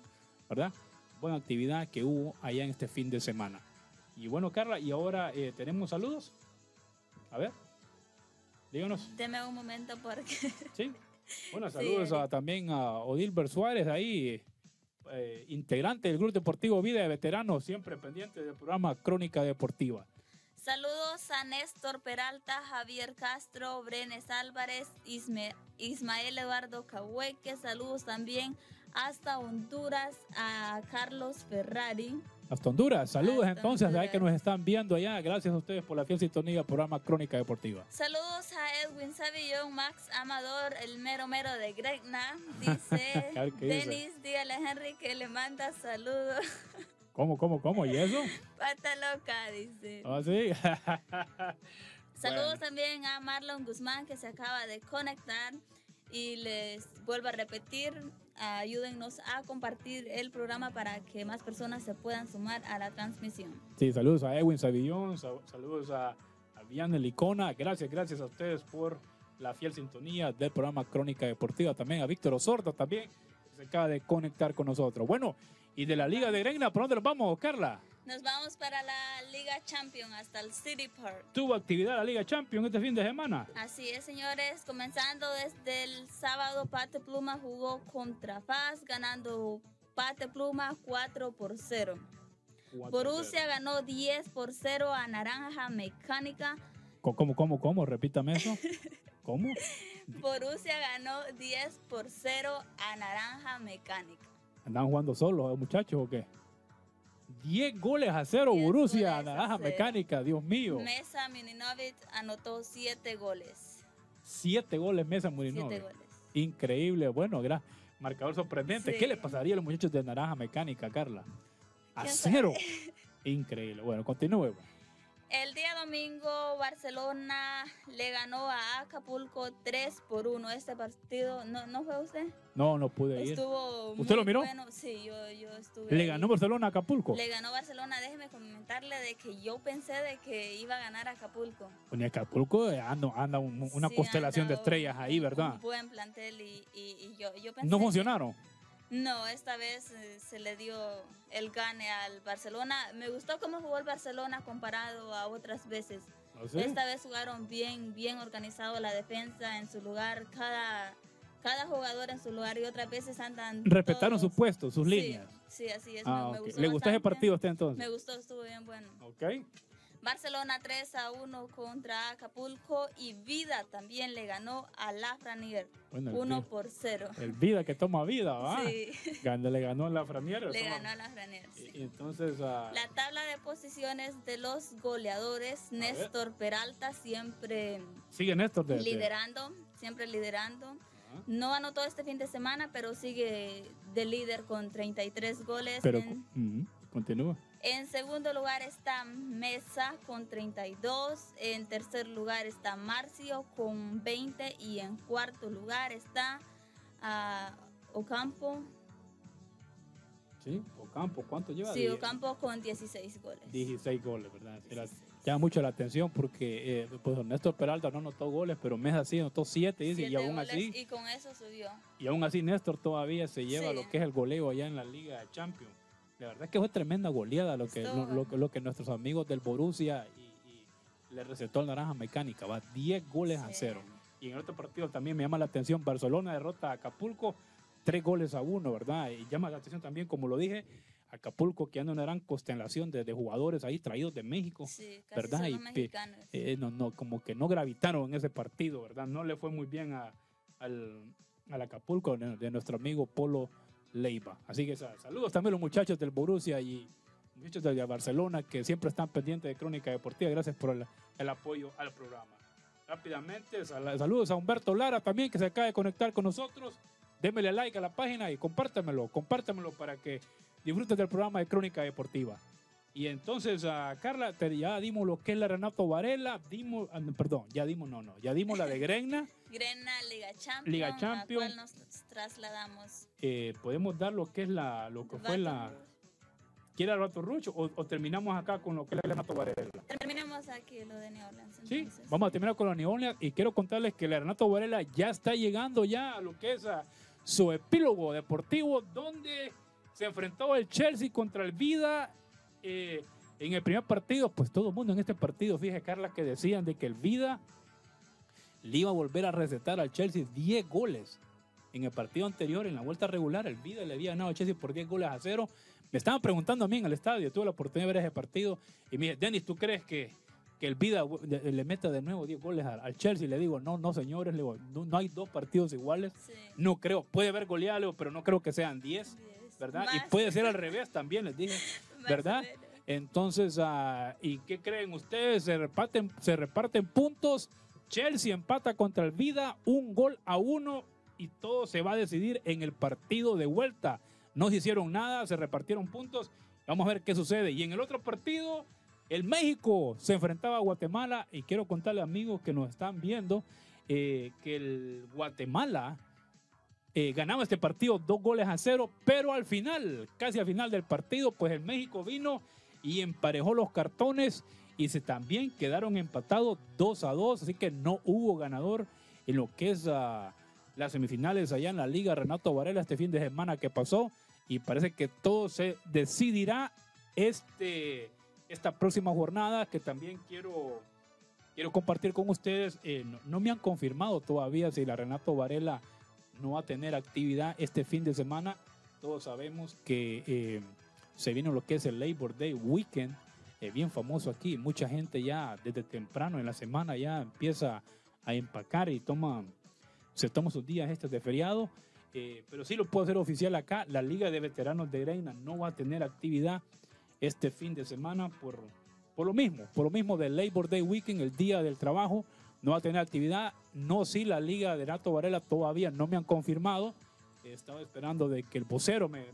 [SPEAKER 6] ¿verdad? Buena actividad que hubo allá en este fin de semana. Y bueno, Carla, y ahora eh, tenemos saludos. A ver, díganos.
[SPEAKER 7] Deme un momento porque
[SPEAKER 6] Sí. Bueno,
[SPEAKER 7] Sí,
[SPEAKER 6] saludos a- también a Odilber Suárez, ahí, eh, integrante del Club Deportivo Vida de Veteranos, siempre pendiente del programa Crónica Deportiva.
[SPEAKER 7] Saludos a Néstor Peralta, Javier Castro, Brenes Álvarez, Isme- Ismael Eduardo Cahueque. Saludos también hasta Honduras a Carlos Ferrari.
[SPEAKER 6] Hasta Honduras, saludos
[SPEAKER 7] Hasta
[SPEAKER 6] entonces,
[SPEAKER 7] Honduras.
[SPEAKER 6] que nos están viendo allá. Gracias a ustedes por la fiel sintonía programa Crónica Deportiva.
[SPEAKER 7] Saludos a Edwin Savillón, Max Amador, el mero mero de Gregna. Dice
[SPEAKER 6] A ver, ¿qué dice?
[SPEAKER 7] Denis, dígale a Henry que le manda saludos.
[SPEAKER 6] ¿Cómo, cómo, cómo? ¿Y eso?
[SPEAKER 7] Pata loca, dice.
[SPEAKER 6] ¿Ah, sí?
[SPEAKER 7] Saludos
[SPEAKER 6] Bueno.
[SPEAKER 7] también a Marlon Guzmán que se acaba de conectar y les vuelvo a repetir, ayúdennos a compartir el programa para que más personas se puedan sumar a la transmisión.
[SPEAKER 6] Sí, saludos a Edwin Savillón, sa- saludos a, a Vianne Licona. Gracias, gracias a ustedes por la fiel sintonía del programa Crónica Deportiva. También a Víctor Osorda también, que se acaba de conectar con nosotros. Bueno, y de la Liga de Gregna, ¿por dónde nos vamos, Carla?
[SPEAKER 7] Nos vamos para la Liga Champion hasta el City Park.
[SPEAKER 6] Tuvo actividad la Liga Champions este fin de semana.
[SPEAKER 7] Así es, señores. Comenzando desde el sábado, Pate Pluma jugó contra Paz, ganando Pate Pluma 4 por 0. Borussia ganó 10 por 0 a Naranja Mecánica.
[SPEAKER 6] ¿Cómo, cómo, cómo? cómo? Repítame eso. ¿Cómo?
[SPEAKER 7] Borussia ganó 10 por 0 a Naranja Mecánica.
[SPEAKER 6] ¿Andan jugando solos, los muchachos, o qué? 10 goles a cero,
[SPEAKER 7] 10
[SPEAKER 6] Borussia,
[SPEAKER 7] a
[SPEAKER 6] Naranja. Mecánica, Dios mío.
[SPEAKER 7] Mesa Mininovic anotó 7 goles.
[SPEAKER 6] 7 goles Mesa
[SPEAKER 7] 7
[SPEAKER 6] Murinove.
[SPEAKER 7] goles.
[SPEAKER 6] Increíble, bueno, gran marcador sorprendente.
[SPEAKER 7] Sí.
[SPEAKER 6] ¿Qué le pasaría a los muchachos de Naranja Mecánica, Carla? A
[SPEAKER 7] ¿Quién
[SPEAKER 6] cero. Increíble. Bueno, continúe. pues.
[SPEAKER 7] El día domingo Barcelona le ganó a Acapulco 3 por 1. Este partido, ¿no, ¿no fue usted?
[SPEAKER 6] No, no pude ir.
[SPEAKER 7] Estuvo
[SPEAKER 6] ¿Usted
[SPEAKER 7] muy
[SPEAKER 6] lo miró?
[SPEAKER 7] Bueno. Sí, yo, yo estuve.
[SPEAKER 6] ¿Le
[SPEAKER 7] ahí.
[SPEAKER 6] ganó Barcelona a Acapulco?
[SPEAKER 7] Le ganó Barcelona. Déjeme comentarle de que yo pensé de que iba a ganar Acapulco.
[SPEAKER 6] Y Acapulco eh, anda, anda un- una
[SPEAKER 7] Sí,
[SPEAKER 6] constelación de estrellas ahí, ¿verdad?
[SPEAKER 7] Un buen plantel y, y- y yo, yo pensé.
[SPEAKER 6] ¿No
[SPEAKER 7] que-
[SPEAKER 6] funcionaron?
[SPEAKER 7] No, esta vez eh, se le dio el gane al Barcelona. Me gustó cómo jugó el Barcelona comparado a otras veces.
[SPEAKER 6] ¿No sé?
[SPEAKER 7] Esta vez jugaron bien, bien organizado la defensa en su lugar, cada, cada jugador en su lugar y otras veces andan.
[SPEAKER 6] Respetaron su
[SPEAKER 7] todos-
[SPEAKER 6] puesto, sus
[SPEAKER 7] Sí,
[SPEAKER 6] líneas.
[SPEAKER 7] Sí, así es.
[SPEAKER 6] Ah,
[SPEAKER 7] me, me
[SPEAKER 6] ok.
[SPEAKER 7] gustó
[SPEAKER 6] ¿Le gustó ese partido a usted entonces?
[SPEAKER 7] Me gustó, estuvo bien bueno.
[SPEAKER 6] Ok.
[SPEAKER 7] Barcelona 3 a 1 contra Acapulco y Vida también le ganó a La Franier
[SPEAKER 6] Bueno, el
[SPEAKER 7] 1
[SPEAKER 6] Vida-
[SPEAKER 7] por 0.
[SPEAKER 6] El vida que toma vida, ¿va?
[SPEAKER 7] Sí,
[SPEAKER 6] Le ganó a la Franier.
[SPEAKER 7] le
[SPEAKER 6] toma-
[SPEAKER 7] ganó a La Franier. sí.
[SPEAKER 6] Y entonces, ah,
[SPEAKER 7] La tabla de posiciones de los goleadores, Néstor Peralta siempre
[SPEAKER 6] sigue Néstor de, de-
[SPEAKER 7] liderando, siempre liderando. No anotó este fin de semana, pero sigue de líder con 33 goles.
[SPEAKER 6] Pero
[SPEAKER 7] en,
[SPEAKER 6] continúa.
[SPEAKER 7] En segundo lugar está Mesa con 32. En tercer lugar está Marcio con 20. Y en cuarto lugar está ah, Ocampo.
[SPEAKER 6] Sí, Ocampo, ¿cuánto lleva?
[SPEAKER 7] Sí, Ocampo con 16 goles.
[SPEAKER 6] 16 goles, ¿verdad? Sí, la- llama mucho la atención porque eh, pues Néstor Peralta no anotó goles, pero Mesa sí anotó 7, dice, y
[SPEAKER 7] Siete
[SPEAKER 6] aún
[SPEAKER 7] goles,
[SPEAKER 6] así,
[SPEAKER 7] Y con eso subió.
[SPEAKER 6] y aún así Néstor todavía se lleva
[SPEAKER 7] Sí.
[SPEAKER 6] lo que es el goleo allá en la Liga de Champions. La verdad es que fue tremenda goleada lo que, lo, que- lo que nuestros amigos del Borussia y, y le recetó el Naranja Mecánica, va 10 goles a
[SPEAKER 7] Sí.
[SPEAKER 6] 0. Y en el otro partido también me llama la atención, Barcelona derrota a Acapulco, 3 goles a 1, ¿verdad? Y llama la atención también, como lo dije, Acapulco que anda una gran constelación de, de jugadores ahí traídos de México.
[SPEAKER 7] Sí, casi
[SPEAKER 6] ¿verdad?
[SPEAKER 7] solo
[SPEAKER 6] Y. Eh, no, no, como que no gravitaron en ese partido, ¿verdad? No le fue muy bien a, al, al Acapulco de, de nuestro amigo Polo Leiva. Así que sa- saludos también a los muchachos del Borussia y muchachos de Barcelona que siempre están pendientes de Crónica Deportiva. Gracias por el, apoyo al programa. Rápidamente, sal- saludos a Humberto Lara también que se acaba de conectar con nosotros. Démele like a la página y compártamelo, compártamelo para que disfrutes del programa de Crónica Deportiva. Y entonces, a Carla, ya dimos lo que es la Renato Varela, dimos, ah, perdón, ya dimos, no, no, ya dimos la de Grenna.
[SPEAKER 7] Grena Liga Champions.
[SPEAKER 6] Liga
[SPEAKER 7] A
[SPEAKER 6] Champions.
[SPEAKER 7] cual nos trasladamos.
[SPEAKER 6] Eh, podemos dar lo que es la, lo que fue la, ¿quiere el Rato Rucho o, o terminamos acá con lo que es la Renato Varela?
[SPEAKER 7] Terminemos aquí lo de New Orleans.
[SPEAKER 6] Sí, vamos a terminar con la New Orleans y quiero contarles que la Renato Varela ya está llegando ya a lo que es a su epílogo deportivo donde se enfrentó el Chelsea contra el Vida eh, en el primer partido, pues todo el mundo en este partido, fíjese Carla, que decían de que el Vida le iba a volver a recetar al Chelsea 10 goles. En el partido anterior, en la vuelta regular, el Vida le había ganado al Chelsea por 10 goles a cero. Me estaban preguntando a mí en el estadio, tuve la oportunidad de ver ese partido y me dije, Denis, ¿tú crees que, que el Vida le, meta de nuevo 10 goles al, Chelsea? Y le digo, no, no, señores, le digo, no, no hay dos partidos iguales.
[SPEAKER 7] Sí.
[SPEAKER 6] No creo, puede haber goleado, le digo, pero no creo que sean 10,
[SPEAKER 7] Diez.
[SPEAKER 6] ¿verdad?
[SPEAKER 7] Más-
[SPEAKER 6] Y puede ser al revés también, les dije. ¿verdad? Entonces, ah, ¿y qué creen ustedes? Se reparten, se reparten puntos. Chelsea empata contra el Vida, un gol a uno y todo se va a decidir en el partido de vuelta. No se hicieron nada, se repartieron puntos. Vamos a ver qué sucede. Y en el otro partido, el México se enfrentaba a Guatemala y quiero contarle amigos que nos están viendo eh, que el Guatemala eh, ganaba este partido dos goles a cero, pero al final, casi al final del partido, pues el México vino y emparejó los cartones y se también quedaron empatados 2 a 2, así que no hubo ganador en lo que es ah, las semifinales allá en la Liga Renato Varela este fin de semana que pasó y parece que todo se decidirá este, esta próxima jornada que también quiero, quiero compartir con ustedes. Eh, no, me han confirmado todavía si la Renato Varela no va a tener actividad este fin de semana. Todos sabemos que eh, se viene lo que es el Labor Day Weekend, eh, bien famoso aquí. Mucha gente ya desde temprano en la semana ya empieza a empacar y toma, se toma sus días estos de feriado. Eh, pero sí lo puedo hacer oficial acá. La Liga de Veteranos de Reina no va a tener actividad este fin de semana por, por lo mismo, por lo mismo del Labor Day Weekend, el día del trabajo, no va a tener actividad. No, sí, la Liga de Nato Varela todavía no me han confirmado. Estaba esperando de que el vocero me-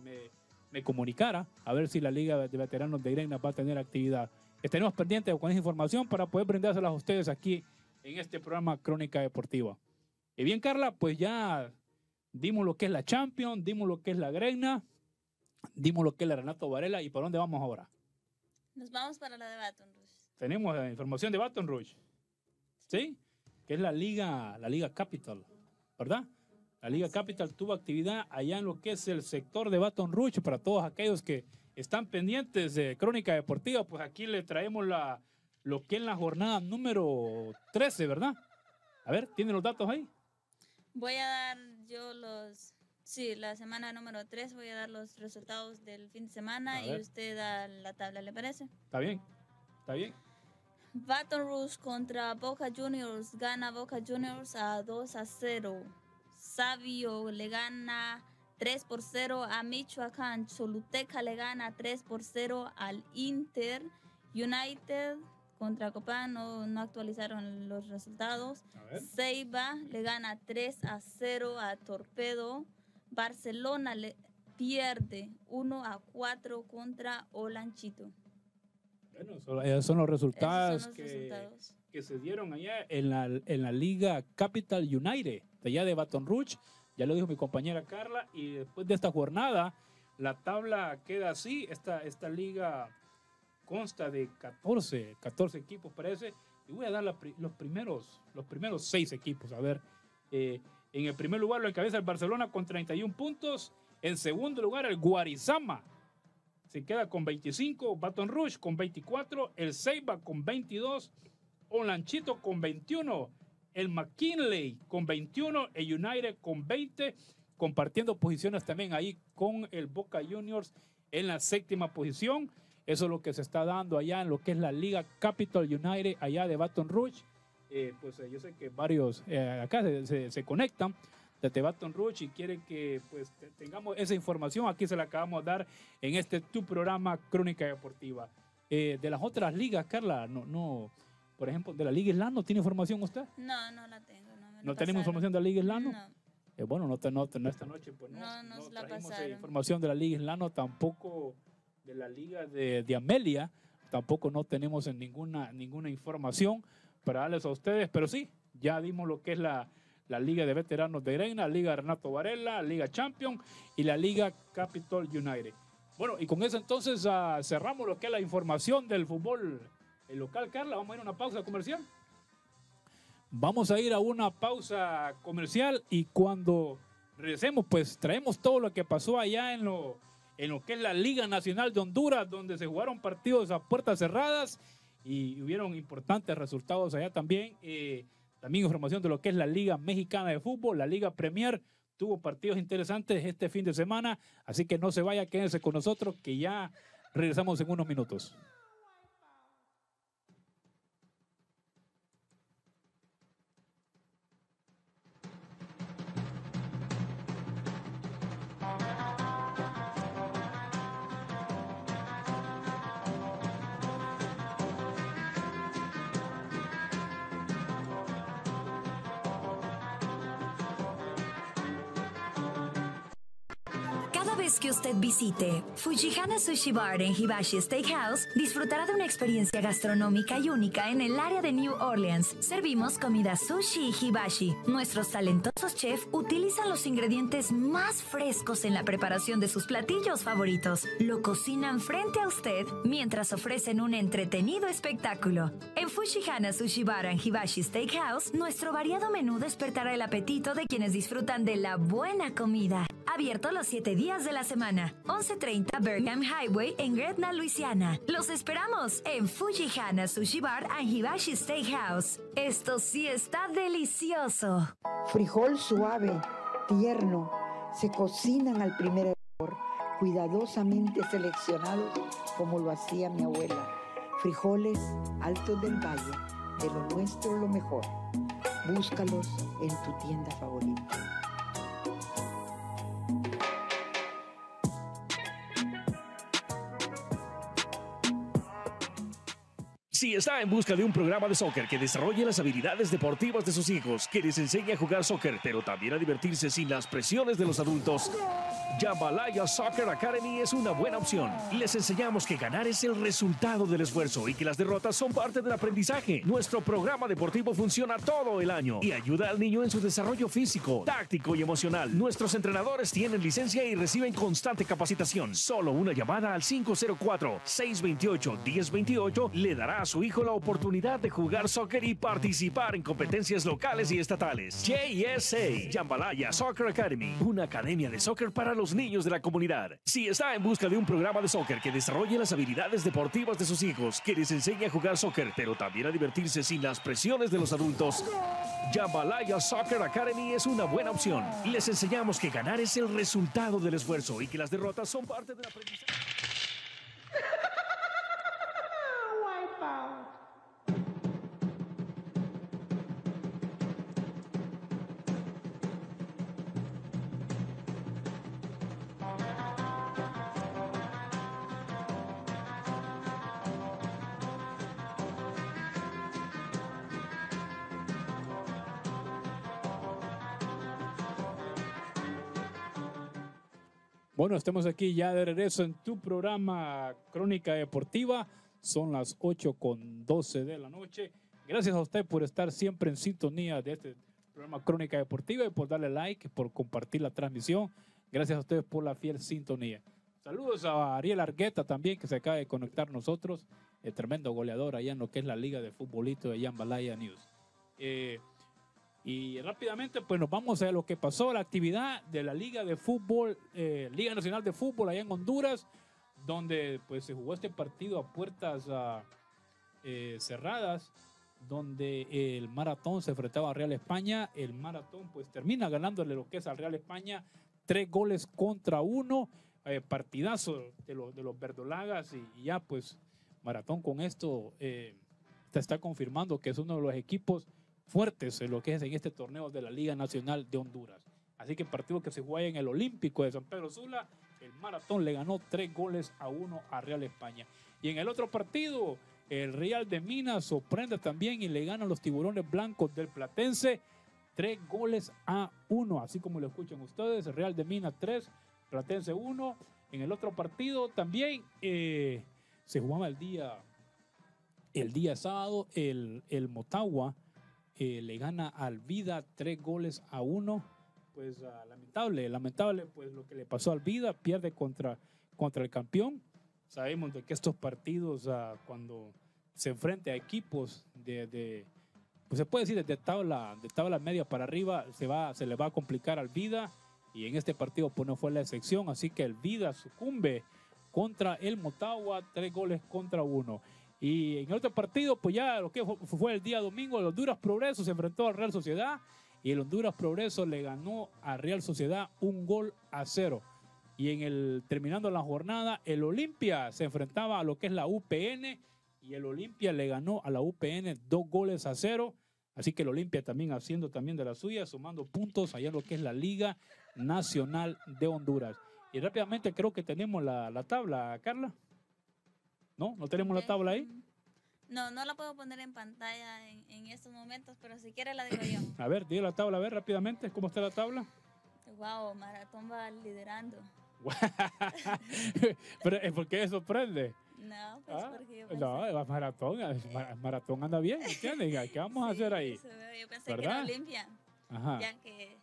[SPEAKER 6] me comunicara a ver si la Liga de Veteranos de Greina va a tener actividad. Estaremos pendientes con esa información para poder brindárselas a ustedes aquí en este programa Crónica Deportiva. Y bien, Carla, pues ya dimos lo que es la Champions, dimos lo que es la Greina, dimos lo que es la Renato Varela y ¿para dónde vamos ahora?
[SPEAKER 7] Nos vamos para la de Baton Rouge.
[SPEAKER 6] Tenemos la información de Baton Rouge. ¿Sí? Que es la Liga, la Liga Capital, ¿verdad? La Liga Capital tuvo actividad allá en lo que es el sector de Baton Rouge para todos aquellos que están pendientes de Crónica Deportiva, pues aquí le traemos la, lo que es la jornada número 13, ¿verdad? A ver, ¿tiene los datos ahí?
[SPEAKER 7] Voy a dar yo los... Sí, la semana número 3 voy a dar los resultados del fin de semana y usted da la tabla, ¿le parece?
[SPEAKER 6] Está bien, está bien.
[SPEAKER 7] Baton Rouge contra Boca Juniors, gana Boca Juniors a 2 a 0. Sabio le gana 3 por 0 a Michoacán. Choluteca le gana 3 por 0 al Inter. United contra Copán no, no actualizaron los resultados. Ceiba le gana 3 a 0 a Torpedo. Barcelona le pierde 1 a 4 contra Olanchito.
[SPEAKER 6] Bueno, esos son los resultados, que, se dieron allá en la, en la Liga Capital United de allá de Baton Rouge. Ya lo dijo mi compañera Carla. Y después de esta jornada, la tabla queda así. Esta, esta liga consta de 14, 14 equipos, parece. Y voy a dar los, primeros, los primeros seis equipos. A ver, eh, en el primer lugar lo encabeza el Barcelona con 31 puntos. En segundo lugar, el Guarizama se queda con 25. Baton Rouge con 24. El Ceiba con 22. Olanchito con 21 el McKinley con 21, el United con 20, compartiendo posiciones también ahí con el Boca Juniors en la séptima posición. Eso es lo que se está dando allá en lo que es la Liga Capital United, allá de Baton Rouge. Eh, pues eh, yo sé que varios eh, acá se, conectan desde Baton Rouge y quieren que pues tengamos esa información. Aquí se la acabamos de dar en este tu programa Crónica Deportiva. de las otras ligas, Carla, no, por ejemplo, de la Liga Islano, ¿tiene información usted?
[SPEAKER 7] No, no la tengo.
[SPEAKER 6] ¿No, tenemos información de la Liga Islano?
[SPEAKER 7] No.
[SPEAKER 6] Eh, bueno, no, no, esta noche pues no, no, nos la pasaron. información de la Liga Islano, tampoco de la Liga de, de, Amelia, tampoco no tenemos en ninguna, ninguna información para darles a ustedes, pero sí, ya dimos lo que es la, la Liga de Veteranos de Reina, Liga Renato Varela, Liga Champion y la Liga Capital United. Bueno, y con eso entonces uh, cerramos lo que es la información del fútbol el local, Carla. Vamos a ir a una pausa comercial. Vamos a ir a una pausa comercial y cuando regresemos, pues traemos todo lo que pasó allá en lo, en lo que es la Liga Nacional de Honduras, donde se jugaron partidos a puertas cerradas y hubieron importantes resultados allá también. Eh, también información de lo que es la Liga Mexicana de Fútbol, la Liga Premier. Tuvo partidos interesantes este fin de semana, así que no se vaya, quédense con nosotros, que ya regresamos en unos minutos.
[SPEAKER 10] Que usted visite Fujihana Sushi Bar en Hibashi Steakhouse, disfrutará de una experiencia gastronómica y única en el área de New Orleans. Servimos comida sushi y hibashi. Nuestros talentosos chefs utilizan los ingredientes más frescos en la preparación de sus platillos favoritos. Lo cocinan frente a usted mientras ofrecen un entretenido espectáculo. En Fujihana Sushi Bar en Hibashi Steakhouse, nuestro variado menú despertará el apetito de quienes disfrutan de la buena comida. Abierto los 7 días de la semana. 1130 Birmingham Highway en Gretna, Luisiana. Los esperamos en Fujihana Sushi Bar and Hibashi Steakhouse. Esto sí está delicioso.
[SPEAKER 11] Frijol suave, tierno, se cocinan al primer hervor, cuidadosamente seleccionados como lo hacía mi abuela. Frijoles altos del valle, de lo nuestro lo mejor. Búscalos en tu tienda favorita.
[SPEAKER 4] Si está en busca de un programa de soccer que desarrolle las habilidades deportivas de sus hijos, que les enseñe a jugar soccer, pero también a divertirse sin las presiones de los adultos, Jambalaya Soccer Academy es una buena opción. Les enseñamos que ganar es el resultado del esfuerzo y que las derrotas son parte del aprendizaje. Nuestro programa deportivo funciona todo el año y ayuda al niño en su desarrollo físico, táctico y emocional. Nuestros entrenadores tienen licencia y reciben constante capacitación. Solo una llamada al 504-628-1028 le dará a su hijo la oportunidad de jugar soccer y participar en competencias locales y estatales. JSA, Jambalaya Soccer Academy, una academia de soccer para los niños de la comunidad. Si está en busca de un programa de soccer que desarrolle las habilidades deportivas de sus hijos, que les enseñe a jugar soccer, pero también a divertirse sin las presiones de los adultos, Jambalaya Soccer Academy es una buena opción. Les enseñamos que ganar es el resultado del esfuerzo y que las derrotas son parte del aprendizaje.
[SPEAKER 6] Bueno, estamos aquí ya de regreso en tu programa Crónica Deportiva. Son las 8 con 12 de la noche. Gracias a usted por estar siempre en sintonía de este programa Crónica Deportiva y por darle like, por compartir la transmisión. Gracias a ustedes por la fiel sintonía. Saludos a Ariel Argueta también, que se acaba de conectar nosotros, el tremendo goleador allá en lo que es la Liga de Futbolito de Yambalaya News. Eh, y rápidamente, pues nos vamos a lo que pasó, la actividad de la Liga de Fútbol, eh, Liga Nacional de Fútbol allá en Honduras, donde pues se jugó este partido a puertas ah, eh, cerradas, donde el maratón se enfrentaba a Real España. El maratón pues termina ganándole lo que es al Real España, tres goles contra uno, eh, partidazo de, los de los verdolagas y, ya pues maratón con esto te está confirmando que es uno de los equipos fuertes en lo que es en este torneo de la Liga Nacional de Honduras. Así que el partido que se juega en el Olímpico de San Pedro Sula, el maratón le ganó tres goles a uno a Real España. Y en el otro partido, el Real de Minas sorprende también y le gana a los tiburones blancos del Platense tres goles a uno. Así como lo escuchan ustedes, Real de Minas tres, Platense uno. En el otro partido también eh, se jugaba el día, el día sábado, el, el Motagua eh, le gana al Vida tres goles a uno. Pues uh, lamentable, lamentable pues lo que le pasó al Vida, pierde contra, contra el campeón. Sabemos de que estos partidos uh, cuando se enfrenta a equipos de, pues se puede decir de tabla, de tabla media para arriba, se, va, se le va a complicar al Vida y en este partido pues no fue la excepción, así que el Vida sucumbe contra el Motagua, tres goles contra uno. Y en otro partido, pues ya lo que fue el día domingo, el Honduras Progreso se enfrentó al Real Sociedad y el Honduras Progreso le ganó a Real Sociedad un gol a cero. Y en el terminando la jornada, el Olimpia se enfrentaba a lo que es la UPN y el Olimpia le ganó a la UPN dos goles a cero. Así que el Olimpia también haciendo también de la suya, sumando puntos allá en lo que es la Liga Nacional de Honduras. Y rápidamente creo que tenemos la, la tabla, Carla. ¿No? ¿No tenemos la tabla ahí?
[SPEAKER 7] No, no la puedo poner en pantalla en, en estos momentos, pero si quiere la digo yo.
[SPEAKER 6] A ver, di la tabla, a ver rápidamente, ¿cómo está la tabla?
[SPEAKER 7] Wow, Maratón va liderando.
[SPEAKER 6] pero ¿es porque eso sorprende?
[SPEAKER 7] No, pues
[SPEAKER 6] Ah,
[SPEAKER 7] porque yo pensé,
[SPEAKER 6] No, maratón, ma- maratón anda bien, ¿entiendes? ¿Qué vamos a hacer ahí?
[SPEAKER 7] yo pensé que
[SPEAKER 6] ¿Verdad?
[SPEAKER 7] era Olimpia.
[SPEAKER 6] Ajá.
[SPEAKER 7] Ya que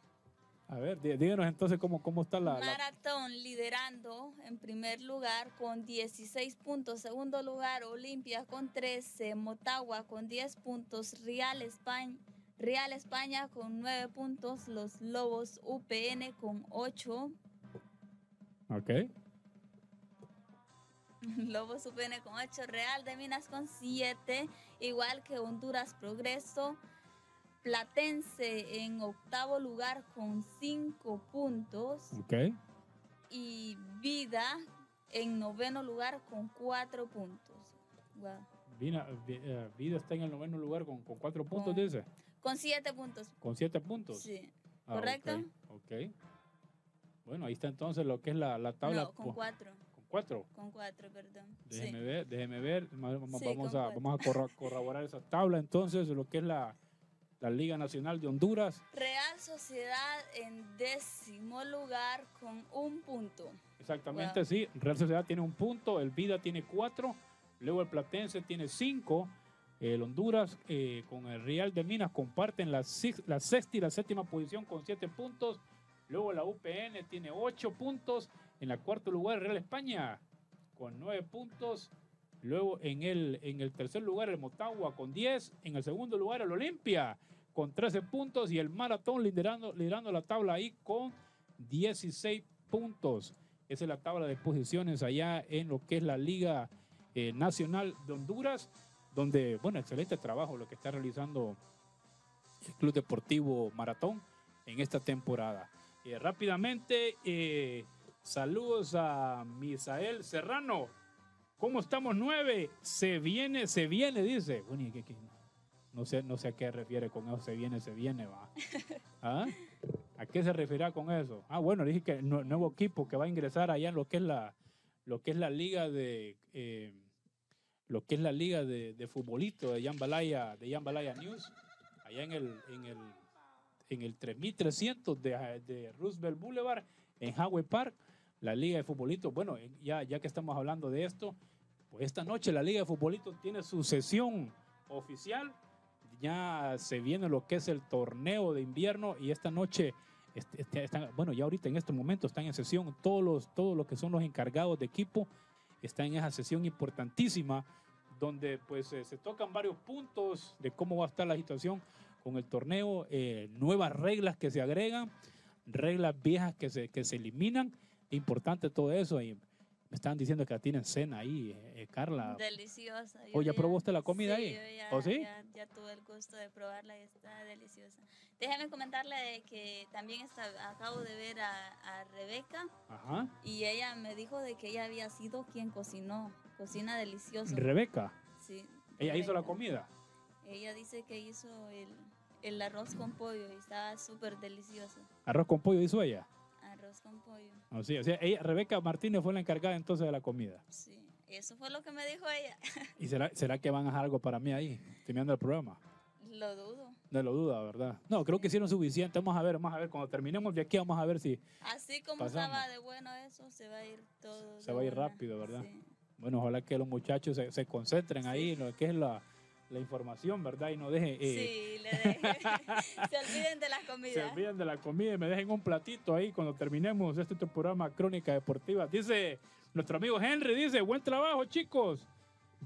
[SPEAKER 6] A ver, dí- díganos entonces cómo, cómo está la, la-
[SPEAKER 7] Maratón liderando en primer lugar con 16 puntos. Segundo lugar, Olimpia con 13. Motagua con 10 puntos. Real España, Real España con 9 puntos. Los Lobos UPN con 8.
[SPEAKER 6] Ok.
[SPEAKER 7] Lobos UPN con 8. Real de Minas con 7. Igual que Honduras Progreso. Platense en octavo lugar con 5 puntos.
[SPEAKER 6] Ok.
[SPEAKER 7] y Vida en noveno lugar con cuatro puntos. Wow.
[SPEAKER 6] Eh, Vida está en el noveno lugar con, con cuatro puntos,
[SPEAKER 7] Con-
[SPEAKER 6] dice.
[SPEAKER 7] Con siete puntos.
[SPEAKER 6] Con siete puntos.
[SPEAKER 7] Sí.
[SPEAKER 6] Ah,
[SPEAKER 7] ¿Correcto?
[SPEAKER 6] ok, ok. Bueno, ahí está entonces lo que es la, la tabla.
[SPEAKER 7] No, con cuatro.
[SPEAKER 6] Con cuatro.
[SPEAKER 7] Con cuatro, perdón.
[SPEAKER 6] Déjeme
[SPEAKER 7] Sí.
[SPEAKER 6] ver, déjeme ver.
[SPEAKER 7] Sí,
[SPEAKER 6] vamos, a,
[SPEAKER 7] cuatro.
[SPEAKER 6] vamos a corro- corroborar esa tabla entonces lo que es la, la Liga Nacional de Honduras.
[SPEAKER 7] Real Sociedad en décimo lugar con un punto.
[SPEAKER 6] Exactamente,
[SPEAKER 7] Wow.
[SPEAKER 6] sí. Real Sociedad tiene un punto, el Vida tiene cuatro, luego el Platense tiene cinco, el Honduras eh, con el Real de Minas comparten la, la sexta y la séptima posición con siete puntos, luego la UPN tiene ocho puntos, en la cuarto lugar Real España con nueve puntos, luego en el, en el tercer lugar el Motagua con 10, en el segundo lugar el Olimpia con 13 puntos y el Maratón liderando, liderando la tabla ahí con 16 puntos. Esa es la tabla de posiciones allá en lo que es la Liga eh, Nacional de Honduras, donde, bueno, excelente trabajo lo que está realizando el Club Deportivo Maratón en esta temporada. Eh, rápidamente, eh, saludos a Misael Serrano. ¿Cómo estamos? Nueve. Se viene, se viene, dice. Bueno, ¿y qué- qué? No sé, no sé a qué refiere con eso. Se viene, se viene, va. ¿Ah? ¿A qué se referirá con eso? Ah, bueno, dije que nue- nuevo equipo que va a ingresar allá en lo que es la, lo que es la liga de eh, lo que es la liga de, de futbolito de Yambalaya, de News, allá en el, en el, en el 3300 de, de Roosevelt Boulevard, en Hawaii Park, la liga de futbolito. Bueno, eh, ya, ya que estamos hablando de esto, pues esta noche la liga de futbolito tiene su sesión oficial. Ya se viene lo que es el torneo de invierno y esta noche, este- este- están, bueno, ya ahorita en este momento están en sesión todos los, todos los que son los encargados de equipo, están en esa sesión importantísima donde pues eh, se tocan varios puntos de cómo va a estar la situación con el torneo, eh, nuevas reglas que se agregan, reglas viejas que se, que se eliminan, importante todo eso y me estaban diciendo que tienen cena ahí, eh, eh, Carla.
[SPEAKER 7] Deliciosa.
[SPEAKER 6] ¿O ya probó usted la comida
[SPEAKER 7] sí,
[SPEAKER 6] ahí?
[SPEAKER 7] yo ya,
[SPEAKER 6] ¿O sí?
[SPEAKER 7] Ya, ya tuve el gusto de probarla y está deliciosa. Déjame comentarle de que también está, acabo de ver a, a Rebeca
[SPEAKER 6] Ajá.
[SPEAKER 7] y ella me dijo de que ella había sido quien cocinó. Cocina delicioso.
[SPEAKER 6] Rebeca,
[SPEAKER 7] Sí.
[SPEAKER 6] ella hizo la comida.
[SPEAKER 7] Ella dice que hizo el, el arroz con pollo y estaba súper delicioso.
[SPEAKER 6] Arroz con pollo hizo ella.
[SPEAKER 7] Arroz con pollo.
[SPEAKER 6] O sea, o sea, ella, Rebeca Martínez fue la encargada entonces de la comida.
[SPEAKER 7] Sí. Eso fue lo que me dijo ella.
[SPEAKER 6] ¿Y será, será que van a dejar algo para mí ahí, terminando el programa?
[SPEAKER 7] Lo dudo.
[SPEAKER 6] No lo duda, ¿verdad? No, creo que hicieron suficiente. Vamos a ver, vamos a ver. Cuando terminemos de aquí, vamos a ver si
[SPEAKER 7] Así como
[SPEAKER 6] Pasamos.
[SPEAKER 7] estaba de bueno eso, se va a ir todo.
[SPEAKER 6] se va a ir rápido, ¿verdad?
[SPEAKER 7] Sí.
[SPEAKER 6] Bueno, ojalá que los muchachos se, se concentren ahí en lo que es la, la información, ¿verdad? Y no dejen. eh,
[SPEAKER 7] Sí, le dejé. se olviden de la comida.
[SPEAKER 6] se olviden de la comida y me dejen un platito ahí cuando terminemos este programa Crónica Deportiva. Dice nuestro amigo Henry, dice, buen trabajo chicos.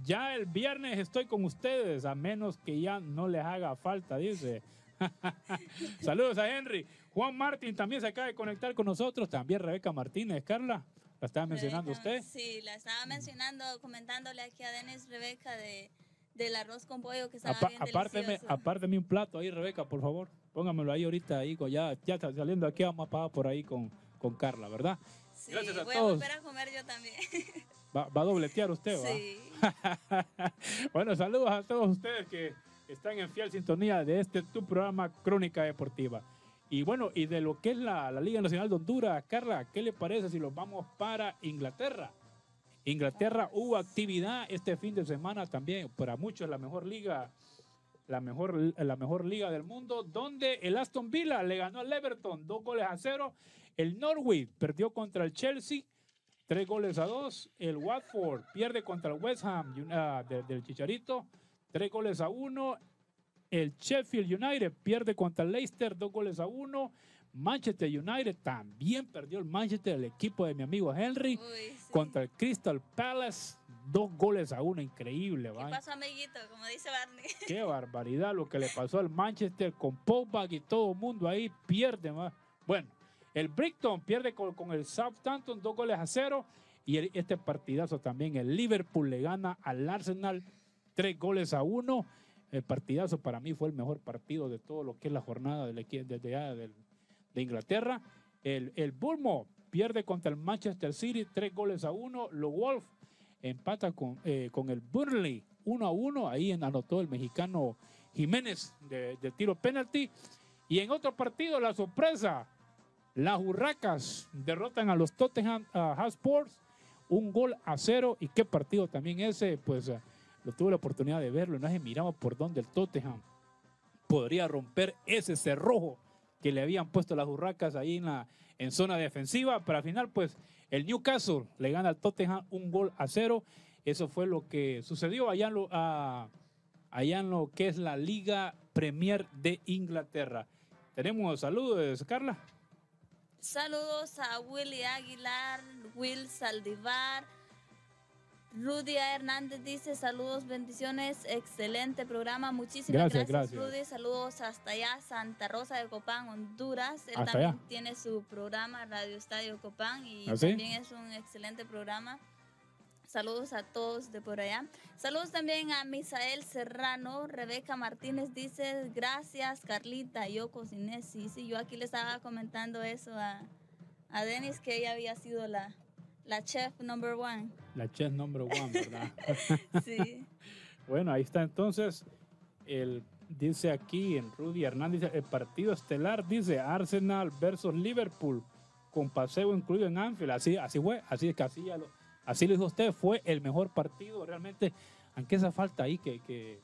[SPEAKER 6] Ya el viernes estoy con ustedes, a menos que ya no les haga falta, dice. Saludos a Henry. Juan Martín también se acaba de conectar con nosotros. También Rebeca Martínez, Carla. La estaba mencionando
[SPEAKER 7] Rebeca,
[SPEAKER 6] usted.
[SPEAKER 7] Sí, la estaba mencionando, comentándole aquí a Denis Rebeca de, del arroz con pollo que estaba
[SPEAKER 6] Apa-
[SPEAKER 7] bien
[SPEAKER 6] apárteme,
[SPEAKER 7] delicioso.
[SPEAKER 6] apárteme un plato ahí, Rebeca, por favor. Póngamelo ahí ahorita, ahí, ya, ya está saliendo aquí, vamos a pagar por ahí con, con Carla, ¿verdad?
[SPEAKER 7] Sí,
[SPEAKER 6] Gracias a
[SPEAKER 7] voy
[SPEAKER 6] todos.
[SPEAKER 7] a volver a comer yo también.
[SPEAKER 6] Va, va a dobletear usted, ¿va?
[SPEAKER 7] Sí.
[SPEAKER 6] bueno, saludos a todos ustedes que están en fiel sintonía de este tu programa Crónica Deportiva. Y bueno, y de lo que es la, la Liga Nacional de Honduras, Carla, ¿qué le parece si los vamos para Inglaterra? Inglaterra hubo actividad este fin de semana también, para muchos la mejor liga, la mejor, la mejor liga del mundo, donde el Aston Villa le ganó al Everton dos goles a cero, el Norwich perdió contra el Chelsea Tres goles a dos. El Watford pierde contra el West Ham del Chicharito. Tres goles a uno. El Sheffield United pierde contra el Leicester. Dos goles a uno. Manchester United también perdió el Manchester, el equipo de mi amigo Henry, contra el Crystal Palace. Dos goles a uno. Increíble,
[SPEAKER 7] ¿Qué pasó, amiguito? Como dice Barney.
[SPEAKER 6] Qué barbaridad lo que le pasó al Manchester con Pogba y todo el mundo ahí pierde más. Bueno, el Brighton pierde con, con el Southampton dos goles a cero y el- este partidazo también el Liverpool le gana al Arsenal tres goles a uno. El partidazo para mí fue el mejor partido de todo lo que es la jornada del equi- de, de- del- de Inglaterra. El, el pierde contra el Manchester City tres goles a uno. Los Wolves empata con, eh, con el Burnley 1 a 1. Ahí anotó el mexicano Jiménez de, tiro penalti. Y en otro partido, la sorpresa, las Hurracas derrotan a los Tottenham Hotspurs un gol a cero. Y qué partido también ese, pues eh, lo tuve la oportunidad de verlo. No se miraba por dónde el Tottenham podría romper ese cerrojo que le habían puesto las hurracas ahí en, la, en zona defensiva. Pero al final, pues el Newcastle le gana al Tottenham un gol a cero. Eso fue lo que sucedió allá en lo, allá en lo que es la Liga Premier de Inglaterra. Tenemos saludos, Carla.
[SPEAKER 7] Saludos a Willy Aguilar, Will Saldivar. Rudy Hernández dice saludos, bendiciones, excelente programa. Muchísimas gracias, Rudy. Saludos hasta allá, Santa Rosa de Copán, Honduras. Él también tiene su programa Radio Estadio Copán y ¿Ah, también es un excelente programa. Saludos a todos de por allá. Saludos también a Misael Serrano. Rebeca Martínez dice, gracias Carlita, yo cociné. Sí, sí, yo aquí le estaba comentando eso a, a Denis, que ella había sido la, la chef number one.
[SPEAKER 6] La chef number one, ¿verdad?
[SPEAKER 7] sí.
[SPEAKER 6] bueno, ahí está entonces. El, dice aquí en Rudy Hernández, el partido estelar dice Arsenal versus Liverpool con paseo incluido en Anfield. Así, así fue, así es que así ya lo Así lo dijo usted, fue el mejor partido realmente, aunque esa falta ahí que,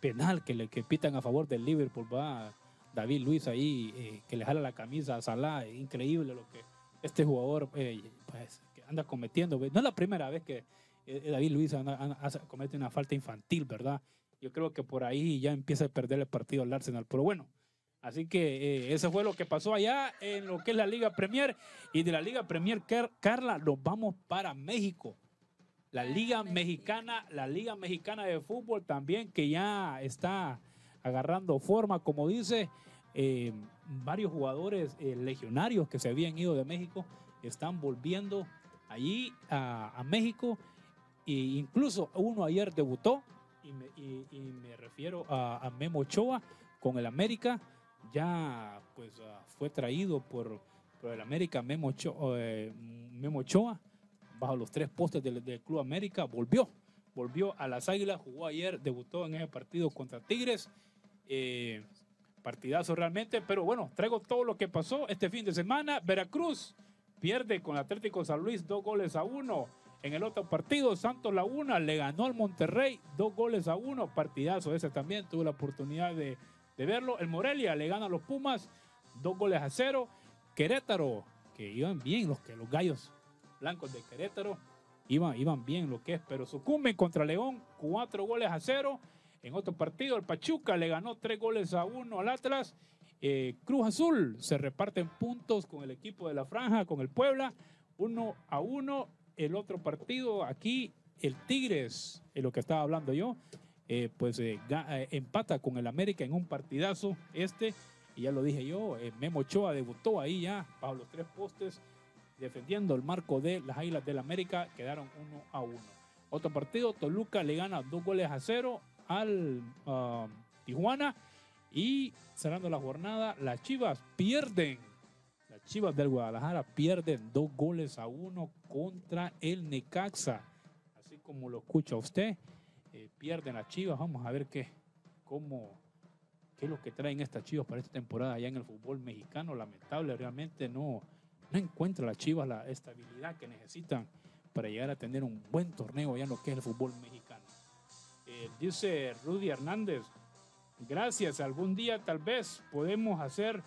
[SPEAKER 6] penal que le que pitan a favor del Liverpool, va David Luis ahí, eh, que le jala la camisa a Salah, increíble lo que este jugador eh, pues, anda cometiendo. No es la primera vez que eh, David Luis comete una falta infantil, ¿verdad? Yo creo que por ahí ya empieza a perder el partido al Arsenal, pero bueno, Así que eh, eso fue lo que pasó allá en lo que es la Liga Premier. Y de la Liga Premier, Carla, nos vamos para México. La Liga Mexicana, la Liga Mexicana de Fútbol también, que ya está agarrando forma, como dice, eh, varios jugadores eh, legionarios que se habían ido de México están volviendo allí a, México. E incluso uno ayer debutó, y me, refiero a, Memo Ochoa con el América ya pues ah, fue traído por, el América Memo Ochoa, eh, Memo bajo los tres postes del, Club América, volvió, volvió a las Águilas, jugó ayer, debutó en ese partido contra Tigres. Eh, partidazo realmente, pero bueno, traigo todo lo que pasó este fin de semana. Veracruz pierde con Atlético San Luis dos goles a uno. En el otro partido, Santos Laguna le ganó al Monterrey dos goles a uno. Partidazo ese también. Tuve la oportunidad de, de verlo. El Morelia le gana a los Pumas, dos goles a cero. Querétaro, que iban bien los, que, los gallos blancos de Querétaro, iban, iban bien lo que es, pero sucumben contra León, cuatro goles a cero. En otro partido, el Pachuca le ganó tres goles a uno al Atlas. Eh, Cruz Azul se reparten puntos con el equipo de la Franja, con el Puebla, uno a uno. El otro partido aquí, el Tigres, es lo que estaba hablando yo, eh, pues eh, empata con el América en un partidazo este. Y ya lo dije yo, Memo Ochoa debutó ahí ya bajo los tres postes defendiendo el marco de las Águilas del América. Quedaron uno a uno. Otro partido, Toluca le gana dos goles a cero al ah, Tijuana. Y cerrando la jornada, las Chivas pierden. Las Chivas del Guadalajara pierden dos goles a uno contra el Necaxa. Así como lo escucha usted. Eh, pierden las Chivas. Vamos a ver qué, cómo, qué es lo que traen estas Chivas para esta temporada allá en el fútbol mexicano. Lamentable, realmente no, no encuentra las Chivas la estabilidad que necesitan para llegar a tener un buen torneo allá en lo que es el fútbol mexicano. Eh, dice Rudy Hernández, gracias, algún día tal vez podemos hacer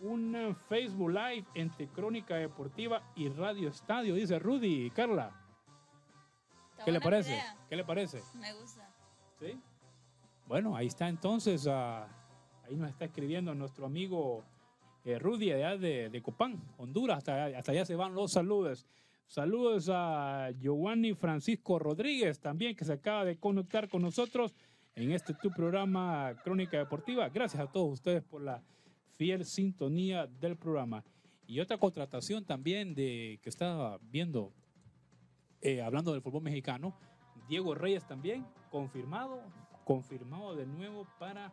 [SPEAKER 6] un Facebook Live entre Crónica Deportiva y Radio Estadio, dice Rudy Carla. ¿Qué le parece? ¿Qué le parece?
[SPEAKER 7] Me gusta.
[SPEAKER 6] ¿Sí? Bueno, ahí está entonces. Ah, ahí nos está escribiendo nuestro amigo eh, Rudy allá de, de, Copán, Honduras. Hasta, hasta allá se van los saludos. Saludos a Giovanni Francisco Rodríguez también, que se acaba de conectar con nosotros en este tu programa Crónica Deportiva. Gracias a todos ustedes por la fiel sintonía del programa. Y otra contratación también de que estaba viendo eh, hablando del fútbol mexicano, Diego Reyes también, confirmado, confirmado de nuevo para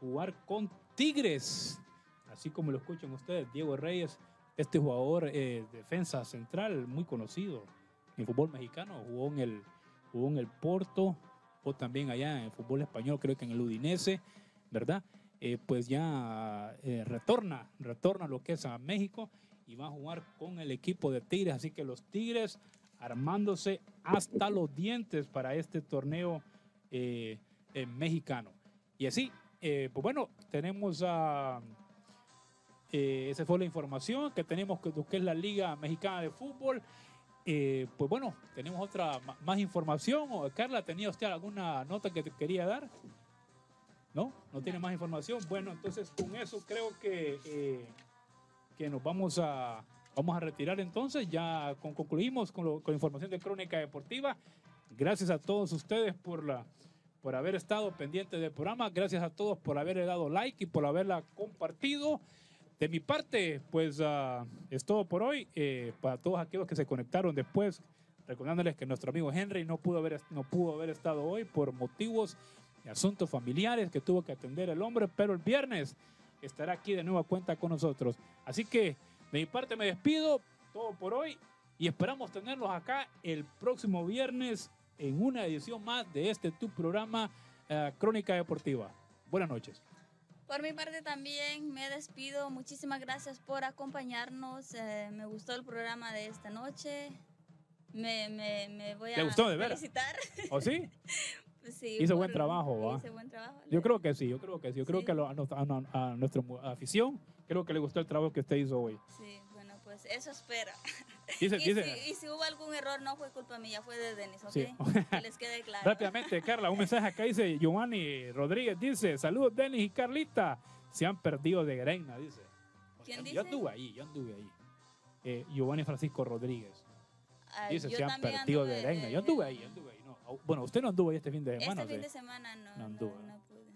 [SPEAKER 6] jugar con Tigres. Así como lo escuchan ustedes, Diego Reyes, este jugador eh, defensa central muy conocido en fútbol mexicano, jugó en el, jugó en el Porto, también allá en el fútbol español, creo que en el Udinese, ¿verdad? Eh, pues ya retorna, retorna lo que es a México y va a jugar con el equipo de Tigres. Así que los Tigres armándose hasta los dientes para este torneo eh, eh, mexicano. Y así, eh, pues bueno, tenemos a... Eh, esa fue la información que tenemos que, que es la Liga Mexicana de Fútbol. Eh, pues bueno, tenemos otra más información. O, Carla, ¿tenía usted alguna nota que te quería dar? ¿No? ¿No tiene más información? Bueno, entonces con eso creo que, eh, que nos vamos a, vamos a retirar entonces. Ya con- concluimos con, lo- con información de Crónica Deportiva. Gracias a todos ustedes por, la, por haber estado pendientes del programa. Gracias a todos por haberle dado like y por haberla compartido. De mi parte, pues ah, es todo por hoy. Eh, para todos aquellos que se conectaron después, recordándoles que nuestro amigo Henry no pudo haber, no pudo haber estado hoy por motivos y asuntos familiares que tuvo que atender el hombre, pero el viernes estará aquí de nueva cuenta con nosotros. Así que de mi parte me despido, todo por hoy, y esperamos tenerlos acá el próximo viernes en una edición más de este tu programa eh, Crónica Deportiva. Buenas noches.
[SPEAKER 7] Por mi parte también me despido. Muchísimas gracias por acompañarnos. Eh, me gustó el programa de esta noche. Me, me, me voy a
[SPEAKER 6] ¿Te gustó, de veras?
[SPEAKER 7] felicitar.
[SPEAKER 6] ¿O sí?
[SPEAKER 7] Sí,
[SPEAKER 6] Hizo
[SPEAKER 7] por-
[SPEAKER 6] buen trabajo, ¿va?
[SPEAKER 7] Hice buen trabajo.
[SPEAKER 6] Yo creo que sí, yo creo que sí. Yo creo que lo- a, a a nuestra afición, creo que le gustó el trabajo que usted hizo hoy.
[SPEAKER 7] Sí, bueno, pues eso espera.
[SPEAKER 6] Dice-
[SPEAKER 7] y,
[SPEAKER 6] dice-
[SPEAKER 7] si, y si hubo algún error, no fue culpa mía, fue de Denis, ¿ok?
[SPEAKER 6] Sí.
[SPEAKER 7] Que les quede claro.
[SPEAKER 6] Rápidamente, Carla, un mensaje acá dice Giovanni Rodríguez, dice, saludos Denis y Carlita, se han perdido de Greina, dice.
[SPEAKER 7] ¿Quién
[SPEAKER 6] Yo
[SPEAKER 7] dice?
[SPEAKER 6] anduve ahí, yo anduve ahí. Eh, Giovanni Francisco Rodríguez.
[SPEAKER 7] Ay,
[SPEAKER 6] Dice,
[SPEAKER 7] yo
[SPEAKER 6] se han perdido de Greina. Yo anduve ahí, yo anduve ahí. No, bueno, usted no anduvo ahí este fin de semana.
[SPEAKER 7] Este fin de semana no,
[SPEAKER 6] No
[SPEAKER 7] no,
[SPEAKER 6] anduvo.
[SPEAKER 7] no pude.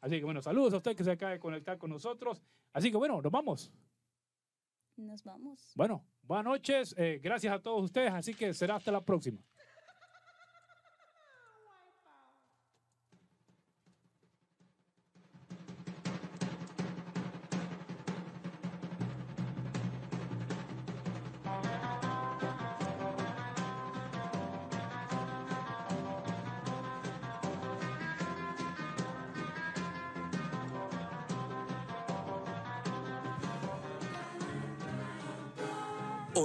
[SPEAKER 6] Así que bueno, saludos a usted que se acaba de conectar con nosotros. Así que bueno, nos vamos.
[SPEAKER 7] Nos vamos.
[SPEAKER 6] Bueno, buenas noches. eh, gracias a todos ustedes. Así que será hasta la próxima.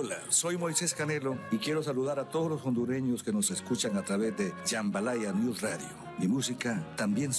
[SPEAKER 12] Hola, soy Moisés Canelo y quiero saludar a todos los hondureños que nos escuchan a través de Jambalaya News Radio. Mi música también